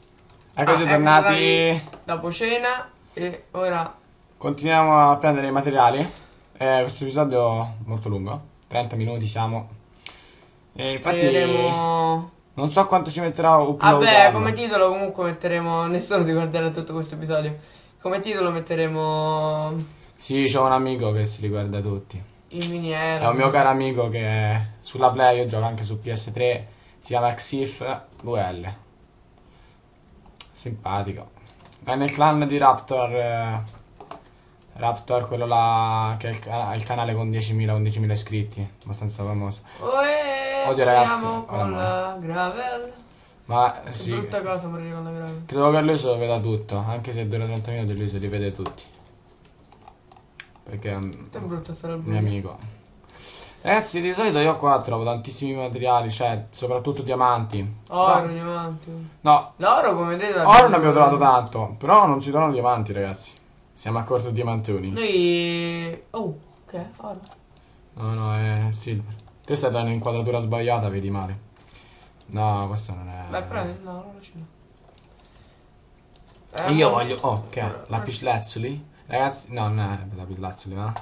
Eccoci Ah, tornati. Dopo cena e ora Continuiamo a prendere i materiali. Eh, questo episodio è molto lungo. 30 minuti siamo. E infatti vedremo... non so quanto ci metterà a uploadarlo. Vabbè, come titolo comunque metteremo... Nessuno ti guarderà tutto questo episodio. Come titolo metteremo... Sì, c'ho un amico che si riguarda tutti. Il miniera. È un mio caro amico che sulla Play, io gioco anche su PS3, si chiama Xif VL. Simpatico. È nel clan di Raptor. eh, Raptor, quello là che è il, ca- il canale con 10.000-11.000 iscritti, abbastanza famoso. Oe, Oddio, ragazzi, con la gravel. Ma Che sì, brutta cosa morire con la gravel. credo che lui se lo veda tutto, anche se dura 30 minuti lui se li vede tutti. Perché è brutta stare al mio amico. Ragazzi, di solito io qua trovo tantissimi materiali, cioè soprattutto diamanti. Oro, No, diamanti. no, L'oro come vedete... oro ne abbiamo trovato tanto, però non ci trovano diamanti, ragazzi. Siamo a corto di diamantoni. Noi... Oh, che è? Oro. No, no, è silver. Te stai dando un'inquadratura sbagliata, vedi male. No, questo non è. Beh, prendi, no, non ce l'ho. E Eh, io voglio. Oh, che è? Ora, Lapislazzuli? Ragazzi, no, non è lapislazzuli, va?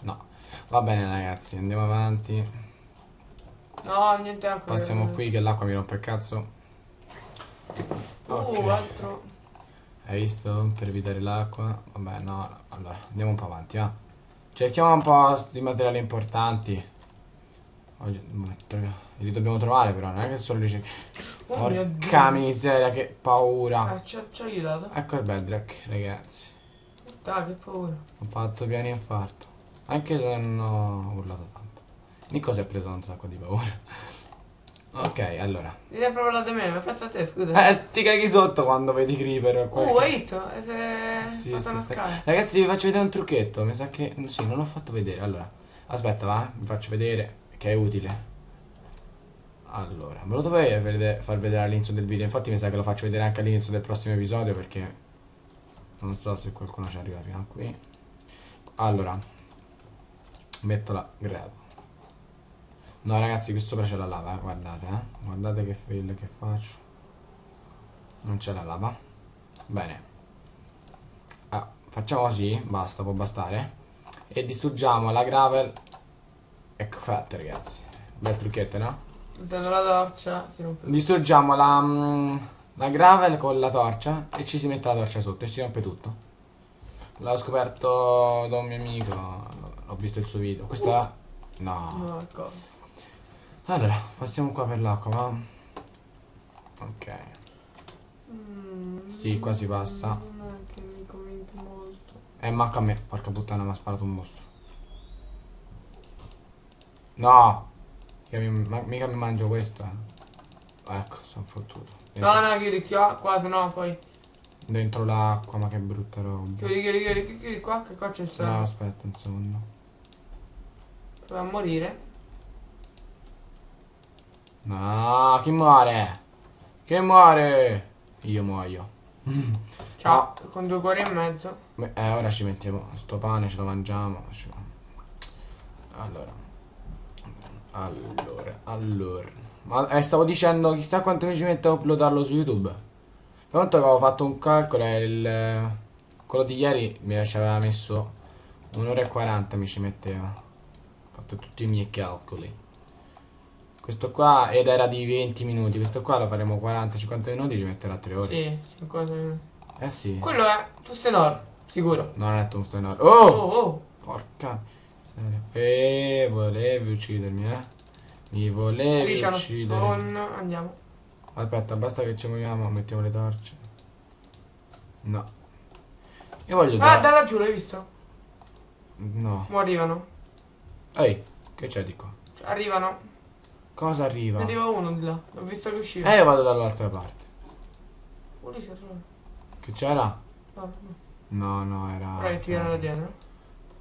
No. Va bene, ragazzi, andiamo avanti. No, niente acqua. Passiamo qui che l'acqua mi rompe il cazzo. Uh, Ok. altro. Hai visto? Per evitare l'acqua. Vabbè, no. Allora, andiamo un po' avanti, va. Cerchiamo un po' di materiali importanti. Oggi, li dobbiamo trovare, però, non è che solo li cerchi. Oh Porca miseria, che paura. Ah, ci ha aiutato. Ecco il bedrock, ragazzi. Dai, che paura. Ho fatto piani infarto. Anche se non ho urlato tanto. Nico si è preso un sacco di paura. Ok, allora. Ti sei proprio da me, ma pensa a te, scusa. Eh, ti caghi sotto quando vedi creeper. o qualche- Uh, hai visto? Eh, Si è Sì, sì, sta-. Ragazzi, vi faccio vedere un trucchetto. Mi sa che. Sì, non l'ho fatto vedere. Allora, aspetta, va. Vi faccio vedere che è utile. Allora, ve lo dovrei far vedere all'inizio del video. Infatti, mi sa che lo faccio vedere anche all'inizio del prossimo episodio perché non so se qualcuno ci arriva fino a qui. Allora, metto la grado. No, ragazzi, qui sopra c'è la lava. eh, Guardate, eh. Guardate che fail che faccio. Non c'è la lava. Bene. Ah, facciamo così, basta, può bastare. E distruggiamo la gravel. Ecco fatte ragazzi. Bel trucchetto, no? Prendo la torcia, si rompe. Distruggiamo la, mm, la gravel con la torcia e ci si mette la torcia sotto e si rompe tutto. L'ho scoperto da un mio amico, ho visto il suo video. Questa... No. No, ecco. Allora, passiamo qua per l'acqua, va? Ok. Mm, Sì, qua si passa. Non è che mi convince molto. Eh, manca a me. Porca puttana, mi ha sparato un mostro. No! Mica mi, ma- mica mi mangio questo, eh. Ecco, sono fottuto. No, Dentro, no, chiudi qua, qua, se no poi. dentro l'acqua, ma che brutta roba. Chiudi, chiudi, chiudi, chiudi, qua, che qua c'è il No, aspetta un secondo. Prova a morire. No, chi muore? Chi muore? Io muoio. Ciao, con due cuori e mezzo. Beh, eh, ora ci mettiamo sto pane, ce lo mangiamo. Allora. Allora, allora. Ma eh, stavo dicendo, chissà quanto mi ci mette a uploadarlo su YouTube. Conto che avevo fatto un calcolo e il... Quello di ieri mi ci aveva messo un'ora e 40 mi ci metteva. Ho fatto tutti i miei calcoli. Questo qua, ed era di 20 minuti. Questo qua lo faremo 40-50 minuti, ci metterà 3 ore. Sì, 50 minuti. Eh sì. Quello è Tustenor, sicuro. No, non è tungsteno enorme. Oh, Oh! oh. Porca. E volevi uccidermi, eh? Mi volevi Riciano uccidere. con... Andiamo. Aspetta, basta che ci muoviamo, mettiamo le torce. No. Io voglio Ah, da laggiù, l'hai visto? No. Mo arrivano. Ehi, che c'è di qua? Arrivano. Cosa arriva? Ne arriva uno di là. L'ho visto che usciva. Eh, io vado dall'altra parte. Lì si arriva. Che c'era? No, no. No, no, era... Ora che ti viene da dietro.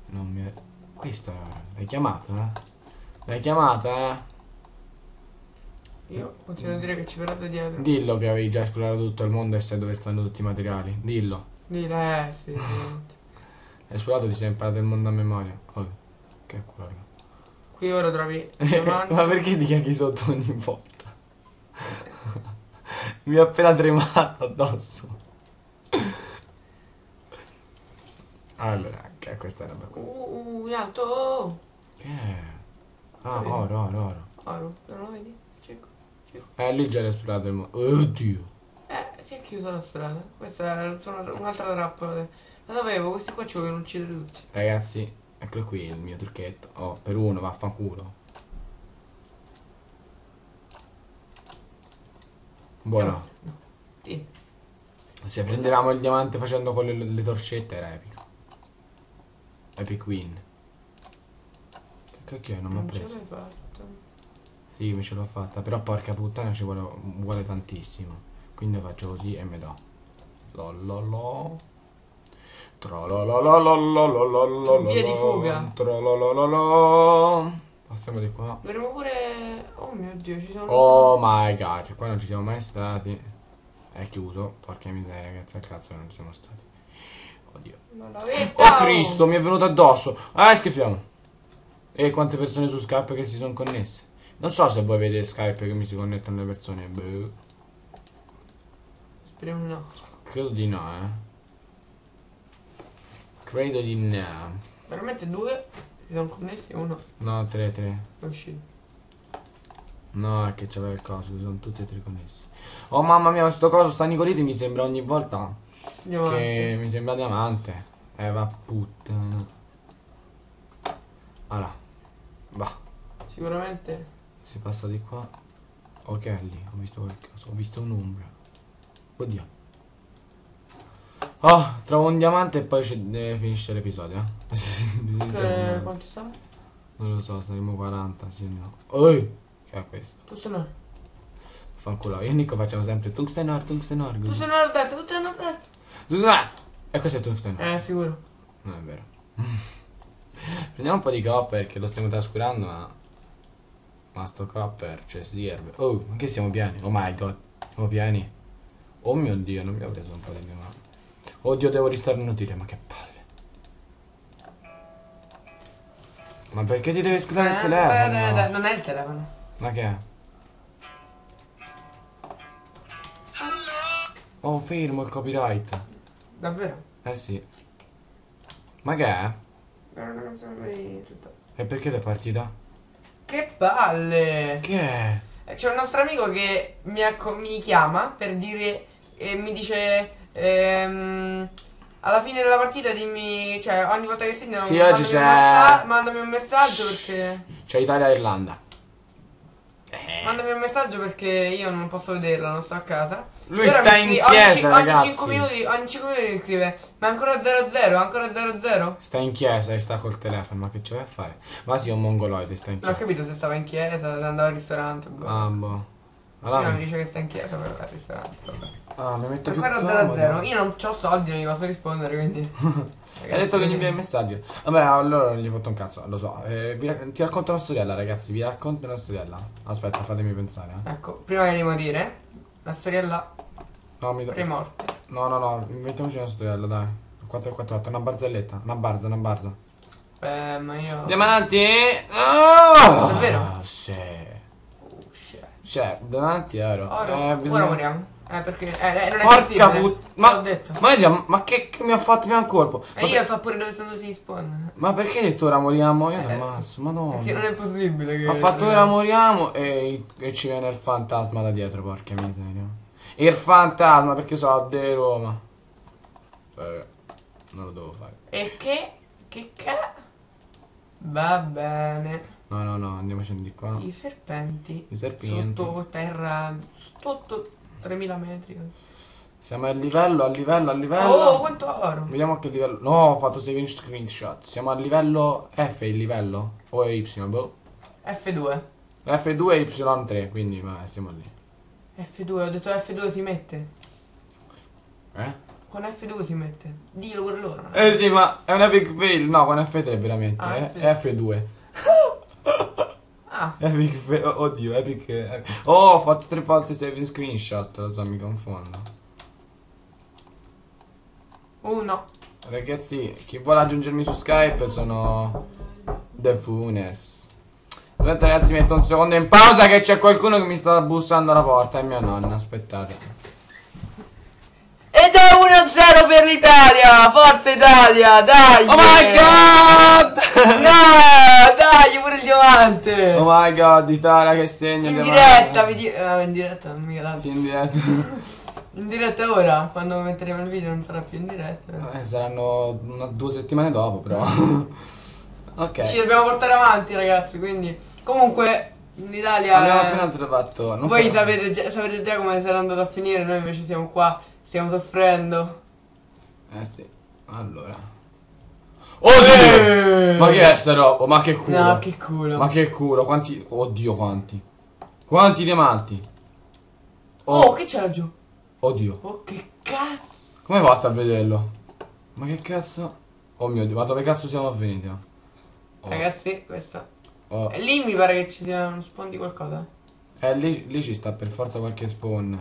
Non mi... Questa l'hai chiamata, eh? L'hai chiamata, Io continuo a dire che ci verrà da dietro. eh? Dillo che avevi già esplorato tutto il mondo e sai dove stanno tutti i materiali. Dillo. Lì, eh, sì, sì. Hai esplorato, ti sei imparato il mondo a memoria. Oh, che culo. Qui ora trovi. Ma perché ti chiacchi sotto ogni volta? Mi ha appena tremato addosso. Allora, che questa roba qua. Uh, in alto. Che è? Ah, Vedi? oro, oro, oro. Oro, non lo vedi? Cieco. Eh, lì già l'hai esplorato il mondo. Oddio. Eh, si è chiusa la strada. Questa è un'altra trappola. La sapevo, questi qua ci vogliono uccidere tutti. Ragazzi, eccolo qui il mio trucchetto. Oh, per uno, vaffanculo. Buono. Sì. Se prendevamo il diamante facendo con le, le torcette era epico. Epic win. Che cacchio? Non mi ha Non ce preso. l'hai fatta. Sì, mi ce l'ho fatta. Però porca puttana ci vuole, vuole tantissimo. Quindi faccio così e mi do. Lololo. Via di fuga. Passiamo di qua. Dovremmo pure... Oh mio Dio, ci sono... Oh my god, cioè, qua non ci siamo mai stati. È chiuso, porca miseria, ragazzi, al cazzo che non ci siamo stati. Oddio. Oh Cristo, mi è venuto addosso. Ah, schifiamo. E quante persone su Skype che si sono connesse. Non so se voi vedete Skype che mi si connettono le persone. Boh. Speriamo di no. Credo di no, eh. Credo di no. Veramente due si sono connessi e uno No, 3, 3. è uscito. No, è che c'aveva il coso, sono tutti e tre connessi. Oh mamma mia, questo coso sta Nicoliti mi sembra ogni volta Andiamo che mi sembra diamante. Eh, va puttana. Allora, va. Sicuramente. Si passa di qua. Ok, lì, ho visto qualcosa. Ho visto un'ombra. Oddio. Oh, trovo un diamante e poi eh, finisce l'episodio. eh. Che... Quanti stanno? non lo so, saremo 40, sì no. Oi! Che è questo? Tu. Fanculo. Io e Nico facciamo sempre tungstenor, tungstenor. Tu così. stai a destra, tu stai a destra. Tungstenor! E questo è tungstenor. Eh, sicuro. Non è vero. Prendiamo un po' di copper che lo stiamo trascurando, ma. Ma sto copper, cioè si serve. Oh, ma che siamo pieni? Oh my god. Siamo pieni. Oh mio dio, non mi ho preso un po' di mia mano. Oddio, devo ristarnutire, ma che palle. Ma perché ti devi scusare il Eh, dai, dai, dai, telefono? Non è il telefono. Ma che è? Oh, fermo il copyright. Davvero? Eh sì. Ma che è? Era una canzone di tutta. E perché sei partita? Che palle! Che è? Eh, C'è un nostro amico che mi, mi chiama per dire e mi dice ehm, alla fine della partita dimmi, cioè ogni volta che segnano Sì, mandami, oggi un messa- mandami un messaggio perché C'è Italia e Irlanda. Eh. mandami un messaggio perché io non posso vederla, non sto a casa. Lui Ora sta in ogni chiesa, ragazzi. Ogni 5 minuti, ogni 5 minuti mi scrive "Ma ancora 0-0, ancora 0-0?" Sta in chiesa e sta col telefono, ma che ci vai a fare? Ma sì, è un mongoloide, sta in Non ho chiesa. capito se stava in chiesa, se andava al ristorante. boh. Ah, boh. Allora, mi mi... dice che sta in chiesa per al ristorante. Vabbè. Ah, mi metto più Ancora 0-0. comodo. Io non ho soldi, non gli posso rispondere, quindi. Hai detto che gli invia i messaggi. Vabbè, allora non gli ho fatto un cazzo, lo so. Eh, vi ti racconto una storiella, ragazzi. Vi racconto una storiella. Aspetta, fatemi pensare. Eh. Ecco, prima che di morire, la storiella No, mi do- pre-morte. no, no, no, inventiamoci una storiella, dai. 448, una barzelletta. Una barza, una barza. Eh, ma io. Diamanti! Ah! Davvero? Sì. Cioè, davanti ero. Ora, Eh, ora bisogna- moriamo. Eh, perché... Eh, non è Porca possibile. put... L'ho Ma, ma, ma che, che mi ha fatto prima un colpo? E Ma, io so pure dove sono si spawn. ma perché hai detto ora moriamo? Io ti Eh, ammazzo, Perché non madonna. è possibile che... Ha fatto ora moriamo e, e ci viene il fantasma da dietro, porca miseria. Il fantasma, perché so di Roma. Eh, non lo devo fare. E che... Che ca... Va bene. No, no, no, andiamoci di qua. I serpenti. I serpenti. Sotto terra... Sotto 3000 metri. Siamo a livello, a livello, a livello. Oh, quanto oro. Vediamo a che livello. No, ho fatto 6 screenshot. Siamo a livello F il livello? O è Y? Boh. F2. F2 e Y3, quindi ma siamo lì. F2, ho detto F2 si mette. Eh? Con F2 si mette. Dillo pure loro. Eh sì, ma è un epic fail. No, con F3 veramente. Ah, eh, F3. È F2. Ah, Epic Oddio, epic. eh. Oh, ho fatto tre volte 6 screenshot. Lo so, mi confondo. uno. Ragazzi, chi vuole aggiungermi su Skype sono The Funes. Aspetta ragazzi, metto un secondo in pausa che c'è qualcuno che mi sta bussando alla porta. È mia nonna, aspettate. Ed è 1-0 per l'Italia! Forza Italia, dai! Oh my god! No, dai, pure il diamante! Oh my god, Italia che segna in diretta, vi di- eh, in diretta, non mica tanto. Sì, in diretta. In diretta ora, quando metteremo il video non sarà più in diretta. Eh, saranno una- due settimane dopo, però. ok. Ci dobbiamo portare avanti, ragazzi, quindi... Comunque, in Italia... Abbiamo eh, appena trovato. Voi sapete già, sapete già come sarà andato a finire, noi invece siamo qua, stiamo soffrendo. Eh sì. Allora. Oddio! Eh! Ma che è sta roba? Ma che culo? No, che culo. Ma che culo? Quanti. Oddio, quanti. Quanti diamanti? Oh, che c'è laggiù? Oddio. Oh, che cazzo. Come hai fatto a vederlo? Ma che cazzo? Oh mio dio, ma dove cazzo siamo finiti? ma? Oh, Ragazzi, questa... oh. Lì mi pare che ci sia uno spawn di qualcosa. Eh, lì, lì ci sta per forza qualche spawn.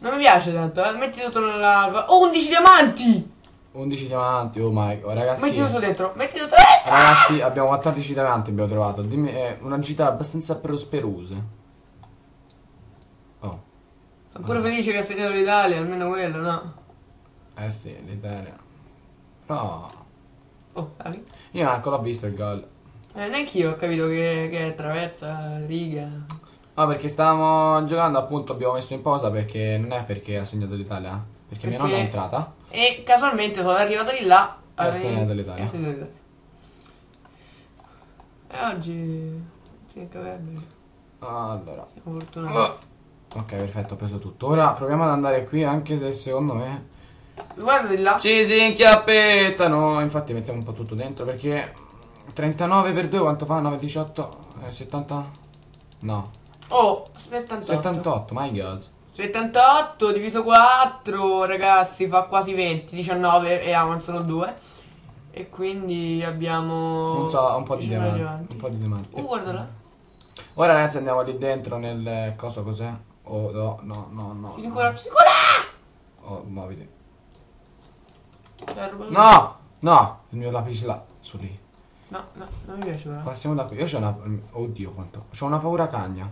Non mi piace tanto, eh. Metti tutto nella... Oh, 11 diamanti! 11 diamanti, oh my god, ragazzi. Metti tutto dentro, metti tutto dentro! Ragazzi, abbiamo 14 diamanti abbiamo trovato. Dimmi, è una gita abbastanza prosperosa. Oh, Sono pure felice che ha finito l'Italia, almeno quello, no? eh sì, l'Italia. No, Oh, sali. io neanche l'ho visto il gol. Eh, neanch'io ho capito che, che è traversa, riga. No, perché stavamo giocando, appunto, abbiamo messo in pausa perché non è perché ha segnato l'Italia, perché, mia Perché- nonna è entrata. E casualmente sono arrivato di là. E ha segnato l'Italia. e segnato. E oggi... Anche bene. Allora. Siamo fortunati. Oh. Ok, perfetto, ho preso tutto. Ora proviamo ad andare qui, anche se secondo me Guarda di là. ci si inchiappettano. Infatti mettiamo un po' tutto dentro perché 39 per 2 quanto fa? 9, 18, eh, 70? No, Oh, 78. 78, my god. 78 diviso 4, ragazzi, fa quasi 20. 19 e Aman sono 2. E quindi abbiamo... Non so, un po' di 19 diamanti. Un po' di diamanti. Uh, guarda là. Ora ragazzi andiamo lì dentro nel coso cos'è? Oh no, no, no, no. Ci si cola, ci si cola! Oh, muoviti. No! No! Il mio lapis là, su lì. No, no, non mi piace però. Passiamo da qui. Io c'ho una. Oddio quanto. C'ho una paura cagna.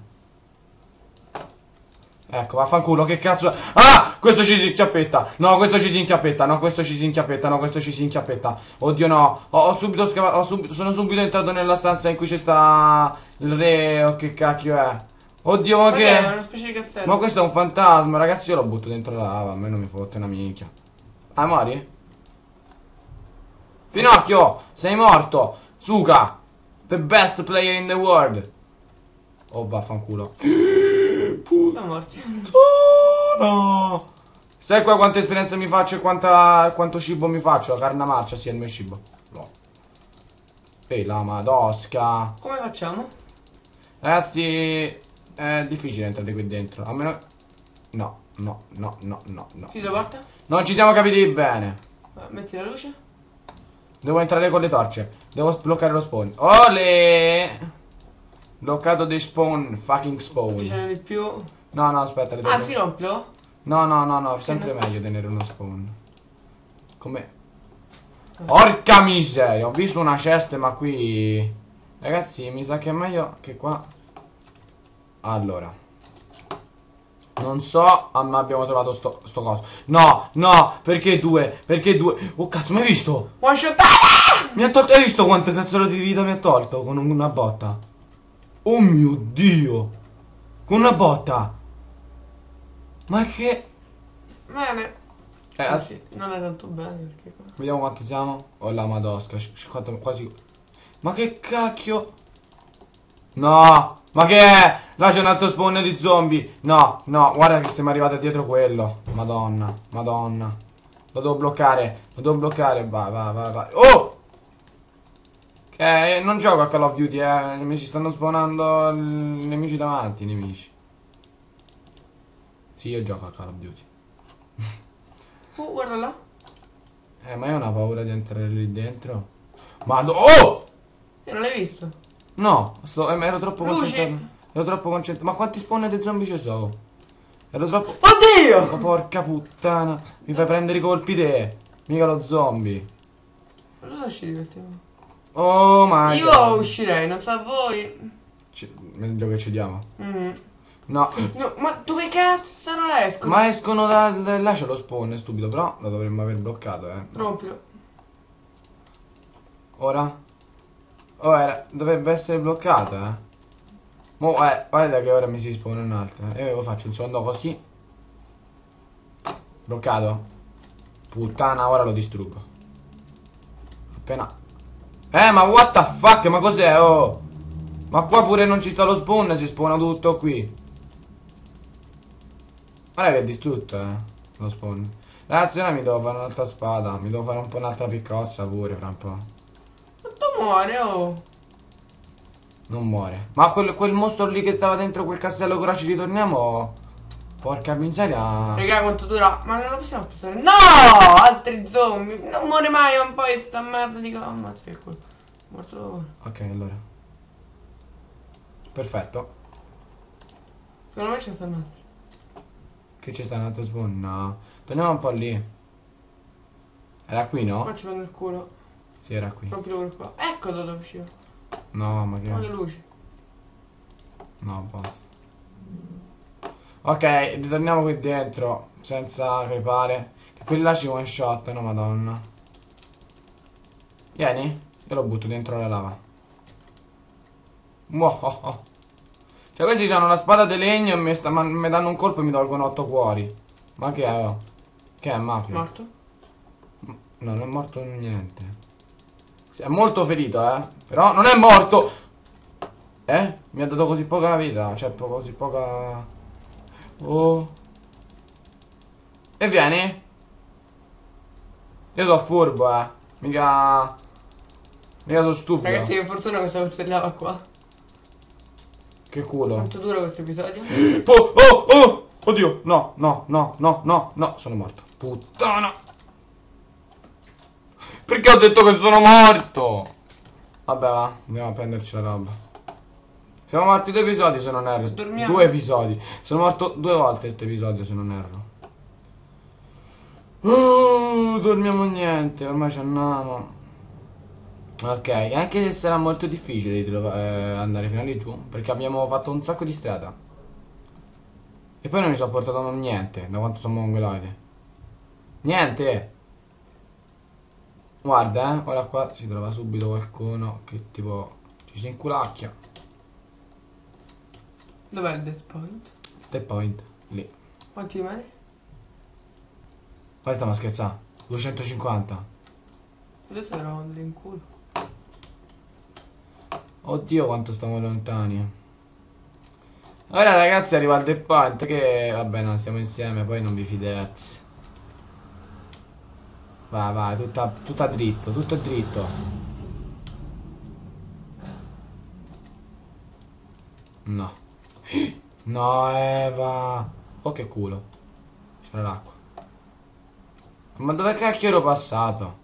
Ecco, vaffanculo, che cazzo. Ah! Questo ci si inchiappetta. No, questo ci si inchiappetta. No, questo ci si inchiappetta. No, questo ci si inchiappetta. Oddio no. Ho, ho subito scavato. Subito, sono subito entrato nella stanza in cui c'è sta il re. O che cacchio è. Oddio, ma Ma che. che è? Una specie di castello. Ma questo è un fantasma, ragazzi. Io lo butto dentro la lava. A me non mi fotte una minchia. Ah, mori? Finocchio, sei morto. Suka, the best player in the world. Oh, vaffanculo. Siamo morti. No. Sai qua quanta esperienza mi faccio e quanta, quanto cibo mi faccio? La carne marcia, sì, è il mio cibo. No. Ehi, la madosca. Come facciamo? Ragazzi, è difficile entrare qui dentro. A meno... No, no, no, no, no, no. Chiudi la porta? Non ci siamo capiti bene. Va, Metti la luce. Devo entrare con le torce. Devo sbloccare lo spawn. Ole! Bloccato di spawn. Fucking spawn. c'è di più. No, no, aspetta. devo- Anzi, rompilo. No, no, no, no. Sempre no? meglio tenere uno spawn. Come? Porca miseria. Ho visto una cesta, ma qui... Ragazzi, mi sa che è meglio che qua... Allora. Non so, ah, ma abbiamo trovato sto, sto coso. No, no, perché due? Perché due? Oh cazzo, mi hai visto? One shot. Mi ha tolto, hai visto quante cazzole di vita mi ha tolto con un- una botta? Oh mio dio! Con una botta! Ma che... Bene. Eh, anzi, Non è tanto bene perché vediamo quanto siamo. Oh la madosca, quasi... Ma che cacchio? No! Ma che è? Là c'è un altro spawn di zombie. No, no, guarda che siamo arrivati dietro quello. Madonna, madonna. Lo devo bloccare, lo devo bloccare. Vai, vai, vai, vai. Oh! Che non gioco a Call of Duty, eh. Mi ci stanno spawnando i nemici davanti, i nemici. Sì, io gioco a Call of Duty. Oh, guarda là. Eh, ma io ho una paura di entrare lì dentro. Ma oh! E non l'hai visto? No, sto, eh, ma ero troppo Luci. concentrato. Ero troppo concentrato. Ma quanti spawn di zombie ci sono? Ero troppo. Oddio! Ma porca puttana. Mi fai prendere i colpi te. Mica lo zombie. Non lo so se ci divertiamo. Oh my Io god. uscirei, non so a voi. Meglio che ci diamo. Mm. No. No, ma dove cazzo non esco? Ma escono da, da- là c'è lo spawn, è stupido, però lo dovremmo aver bloccato, eh. Rompilo. Ora? Oh, era, dovrebbe essere bloccato, eh. Mo, eh, guarda che ora mi si spawna un'altra. E io faccio un secondo così. Bloccato. Puttana, ora lo distruggo. Appena. Eh, ma what the fuck? Ma cos'è? Oh. Ma qua pure non ci sta lo spawn, si spawna tutto qui. Guarda che è distrutto, eh. Lo spawn. Ragazzi, ora mi devo fare un'altra spada. Mi devo fare un po' un'altra piccossa pure, fra un po'. Tu muore, oh. Non muore. Ma quel, quel mostro lì che stava dentro quel castello ora ci ritorniamo. Porca miseria. Raga, quanto dura? Ma non lo possiamo passare. No! Altri zombie. Non muore mai, ma poi sta merda di gomma. Che culo. Morto. Ok, allora. Perfetto. Secondo me c'è sta un altro. Che c'è sta un altro spawn? No. Torniamo un po' lì. Era qui, no? Qua ci prendo il culo. Sì, era qui. Per qua. Ecco da dove usciva. No, ma che. Ma che luce. No, basta. Ok, ritorniamo qui dentro. Senza crepare. Che quelli là ci one shot, no madonna. Vieni. Io lo butto dentro la lava. Muah, oh, oh. Cioè questi hanno una spada di legno e mi, danno un colpo e mi tolgono otto cuori. Ma che è? oh? Che è mafia? Morto? No, non è morto niente. Sì, È molto ferito, eh. Però non è morto. Eh? Mi ha dato così poca vita. Cioè, così poca. Oh. E vieni? Io sono furbo, eh. Mica. Mica sono stupido. Ragazzi, che fortuna questa coltellava qua. Che culo. Quanto dura questo episodio? Oh, oh, oh! Oddio, no, no, no, no, no, no, sono morto. Puttana. Perché ho detto che sono morto? Vabbè, va, andiamo a prenderci la roba. Siamo morti due episodi se non erro. Dormiamo. Due episodi. Sono morto due volte questo episodio se non erro. Oh, dormiamo niente, ormai ci andiamo. Ok, anche se sarà molto difficile di eh, andare fino a lì giù, perché abbiamo fatto un sacco di strada. E poi non mi sono portato niente, da quanto sono mongoloide. Niente! Guarda, eh, ora qua si trova subito qualcuno che tipo ci si inculacchia. Dov'è il dead point? Dead point, lì. Quanti rimane? Ma stiamo a scherzare? 250. Ho detto che eravamo lì in culo. Oddio quanto stiamo lontani. Ora ragazzi arriva il dead point che vabbè no stiamo insieme poi non vi fidate. Vai vai tutta, tutta dritto, tutto dritto. No. No Eva. Oh che culo. C'era l'acqua. Ma dove cacchio ero passato?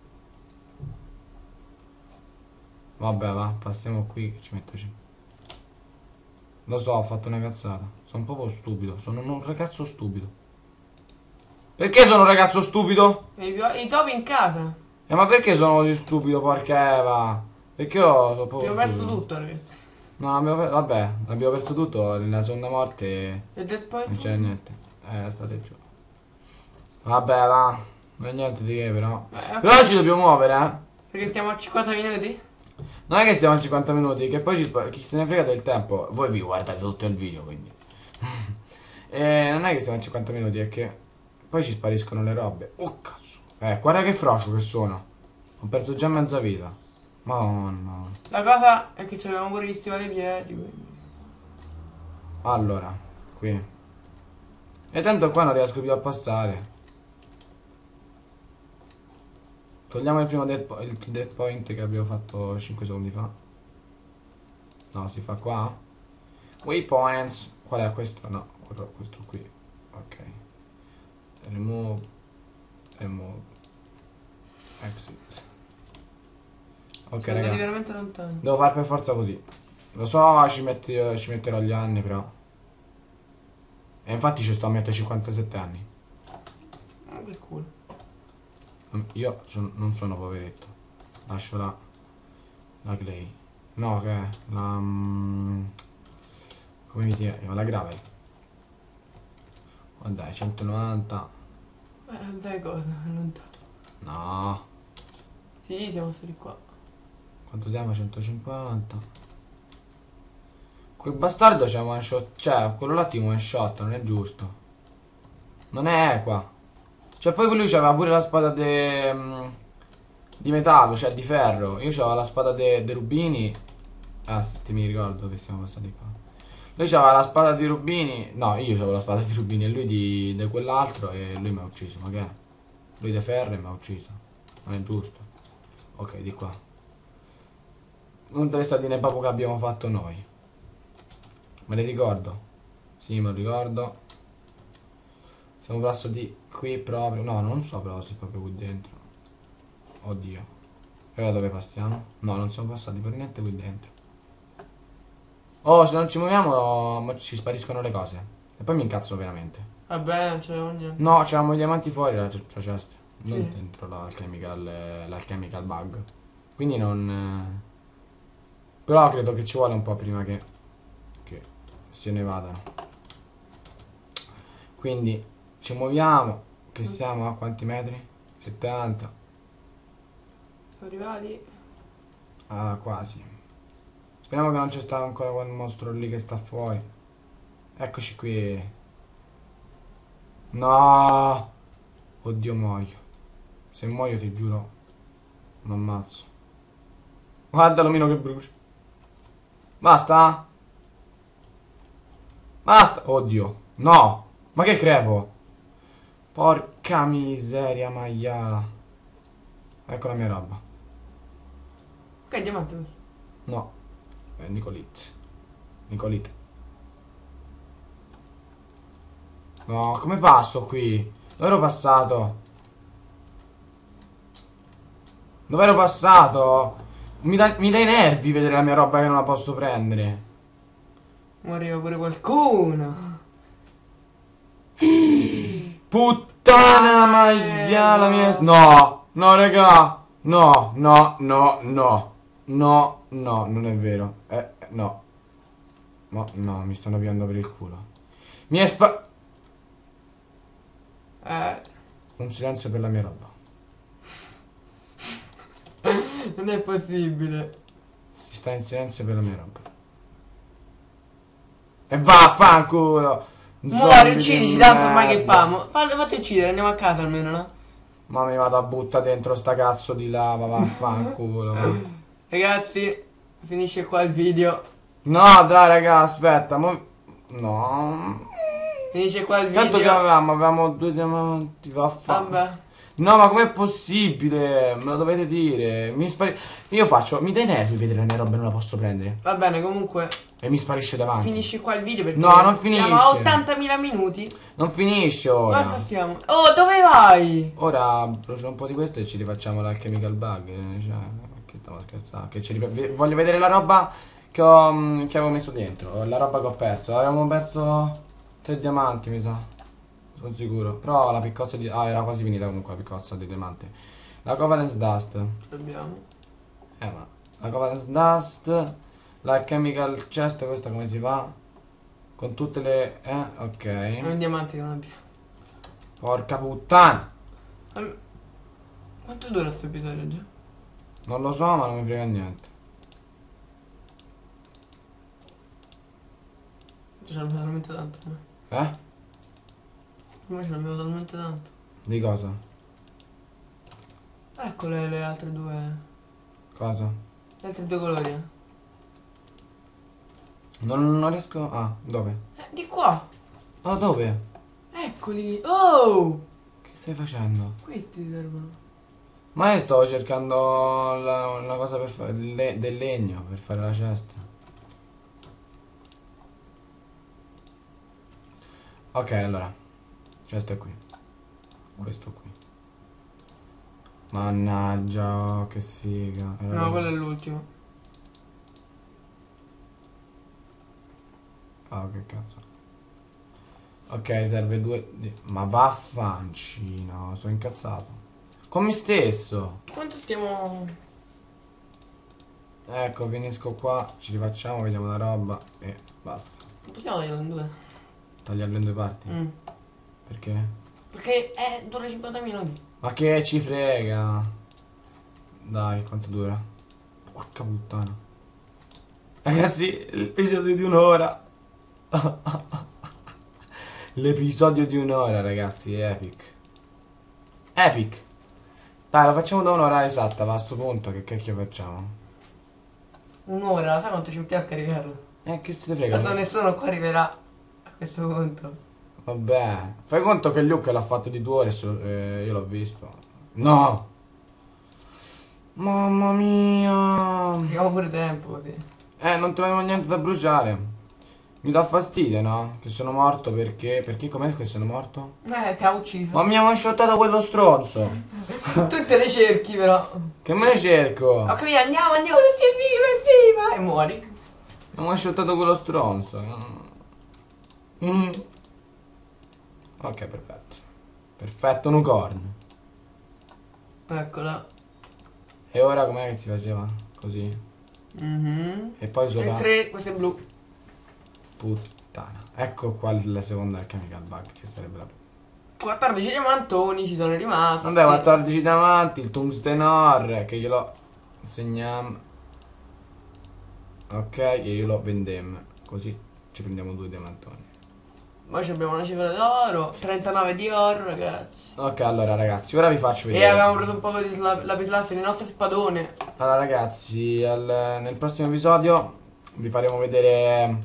Vabbè, va, passiamo qui ci metto ci. Lo so, ho fatto una cazzata. Sono proprio stupido. Sono un ragazzo stupido. Perché sono un ragazzo stupido? I, i topi in casa. Eh, ma perché sono così stupido, porca Eva? Perché io sono proprio Abbiamo perso stupido. tutto, ragazzi. No, abbiamo vabbè, abbiamo perso tutto. Nella seconda morte E il dead point? non c'è niente. Eh, state giù. Vabbè, va. Non è niente di che, però. Eh, ok. Però oggi dobbiamo muovere, eh. Perché stiamo a 50 minuti? Non è che siamo a 50 minuti, che poi ci chi se ne frega del tempo. Voi vi guardate tutto il video, quindi. e non è che siamo a 50 minuti, è che poi ci spariscono le robe. Oh cazzo. Eh, guarda che frocio che sono. Ho perso già mezza vita. Madonna. La cosa è che avevamo pure gli stivali piedi. quindi. Allora, qui. E tanto qua non riesco più a passare. Togliamo il primo dead, po- il dead point che abbiamo fatto 5 secondi fa. No, si fa qua. Waypoints. Qual è questo? No, quello- questo qui. Ok. Remove. Remove. Exit. Ok, andati raga. veramente lontani. Devo fare per forza così. Lo so, ci, metti- ci metterò gli anni, però. E infatti ci sto a mettere 57 anni. Oh, che culo. Non- Io son- non sono poveretto. Lascio la. La clay. No, che è? La. mm, come mi si chiama? La gravel. Oh, dai, 190. Eh, dai cosa, è lontano. No. Sì, siamo stati qua. Quanto siamo? 150. Quel bastardo c'è one shot. Cioè, quello là ti one shot, non è giusto. Non è qua. Cioè, poi lui c'aveva pure la spada de, mm, di metallo, cioè di ferro. Io c'avevo la spada dei rubini. Ah, ti mi ricordo che siamo passati qua. Lui c'aveva la spada di rubini. No, io c'avevo la spada di rubini e lui di, di quell'altro e lui mi ha ucciso. Ma che è? Lui di ferro e mi ha ucciso. Non è giusto. Ok, di qua. Tutte le statine proprio che abbiamo fatto noi. Me le ricordo. Sì, me lo ricordo. Siamo passati qui proprio. No, non so però se è proprio qui dentro. Oddio. E ora dove passiamo? No, non siamo passati per niente qui dentro. Oh, se non ci muoviamo mo ci spariscono le cose. E poi mi incazzo veramente. Vabbè, non c'avevamo niente. No, c'avevamo i diamanti fuori la, la chest. Non Sì. dentro la chemical, eh, la chemical bug. Quindi non... Però credo che ci vuole un po' prima che... Che se ne vadano. Quindi ci muoviamo. Che siamo a quanti metri? 70. Siamo arrivati. Ah, quasi. Speriamo che non c'è stato ancora quel mostro lì che sta fuori. Eccoci qui. No! Oddio muoio. Se muoio ti giuro. Mi ammazzo. Guarda l'omino che brucia. Basta? Basta! Oddio. No! Ma che crepo? Porca miseria maiala. Ecco la mia roba. Ok, diamante. No, è Nicolit. Nicolit. No, come passo qui? Dove ero passato? Dove ero passato? Mi, dà- mi dai nervi vedere la mia roba che non la posso prendere. Arriva pure qualcuno. Puttana maiala mia... No, no raga. No, no, no, no. No, no, non è vero. Eh, no. No, no, mi stanno piando per il culo. Mi è spa... Eh, Un silenzio per la mia roba. Non è possibile. Si sta in silenzio per la mia roba. E vaffanculo! Muori, uccidici, di tanto ormai che famo. Fallo, fatti uccidere, andiamo a casa almeno, no? Ma mi vado a buttare dentro sta cazzo di lava, vaffanculo. Ragazzi, finisce qua il video. No, dai raga, aspetta, mo... No. Finisce qua il Tanto che video. avevamo, avevamo due diamanti, vaffanculo. Vabbè. No, ma com'è possibile? Me lo dovete dire. Mi spari... Io faccio... Mi dai nervi vedere la mia roba e non la posso prendere. Va bene, comunque E mi sparisce davanti. finisce qua il video perché No, non stiamo a finisce. 80.000 minuti. Non finisce ora. Quanto stiamo? Oh, dove vai? Ora brucio un po' di questo e ci rifacciamo la chemical bug. eh, Cioè, che stavo scherzando? Che ci Voglio vedere la roba che, ho, mm, che avevo messo dentro. La roba che ho perso. Avevamo perso tre diamanti, mi sa. Sono sicuro. Però la piccozza di. Ah, era quasi finita comunque la piccozza di diamante. La Covalence Dust. Dobbiamo. Eh ma. La Covalence Dust. La Chemical Chest, questa come si fa? Con tutte le... Eh, È ok. un diamante che non abbiamo. Porca puttana. Quanto dura sto episodio già? Non lo so, ma non mi frega niente. L'abbiamo talmente tanto. eh. Ormai ce l'abbiamo talmente tanto. Di cosa? Ecco le, le altre due. Cosa? Le altre due colori. eh. Non, non riesco... Ah, dove? Eh, di qua. Oh, dove? Eccoli. Oh! Che stai facendo? Questi ti servono. Ma io stavo cercando la, una cosa per fare... le- del legno, per fare la cesta. Ok, allora. Cesto è qui. Questo qui. Mannaggia, oh, che sfiga. Era No, quello è l'ultimo. Ah, che cazzo. Ok, serve due... Ma vaffancino, sono incazzato. Con me stesso. Quanto stiamo. Ecco, finisco qua, ci rifacciamo, vediamo la roba e basta. Possiamo tagliarlo in due. Tagliarlo in due parti. Mm. Perché? Perché eh, dura 50 minuti. Ma che ci frega? Dai, quanto dura? Porca puttana. Ragazzi, l'episodio di un'ora. L'episodio di un'ora, ragazzi, è epic. Epic. Dai, lo facciamo da un'ora esatta, ma a sto punto che cacchio facciamo? Un'ora, sai quanto ci mettiamo a caricarlo? Eh, che se ne frega? Tanto nessuno qua arriverà a questo punto. Vabbè, fai conto che Luke l'ha fatto di due ore, so- eh, io l'ho visto. No! Mamma mia! Abbiamo pure tempo così. Eh, non troviamo niente da bruciare. Mi dà fastidio, no? Che sono morto perché... Perché com'è che sono morto? Eh, ti ha ucciso. Ma mi ha one-shottato quello stronzo! Tutte le cerchi però. Che me ne cerco? Capito, andiamo, andiamo, tutti evviva, evviva! E muori. Mi ha one-shottato quello stronzo. Mm. Ok, perfetto. Perfetto, unicorn. Eccola. E ora com'è che si faceva? Così. Mhm. E poi E sopra... tre, questo è blu. Puttana. Ecco qua la seconda chemical bug che sarebbe la... 14 diamantoni ci sono rimasti. Vabbè, 14 davanti, il tungsten ore che glielo segniamo. Ok, e io lo vendem. Così ci prendiamo due diamantoni. Ci abbiamo una cifra d'oro, 39 di oro, ragazzi. Ok, allora ragazzi, ora vi faccio E vedere. abbiamo preso un po' di sla- lapislazzi nel nostro spadone. Allora ragazzi, al- nel prossimo episodio vi faremo vedere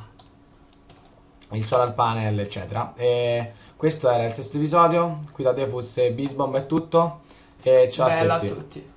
il solar panel, eccetera. E questo era il sesto episodio. Qui da Defus e Bisbomb è tutto. E ciao Bella a tutti. a tutti.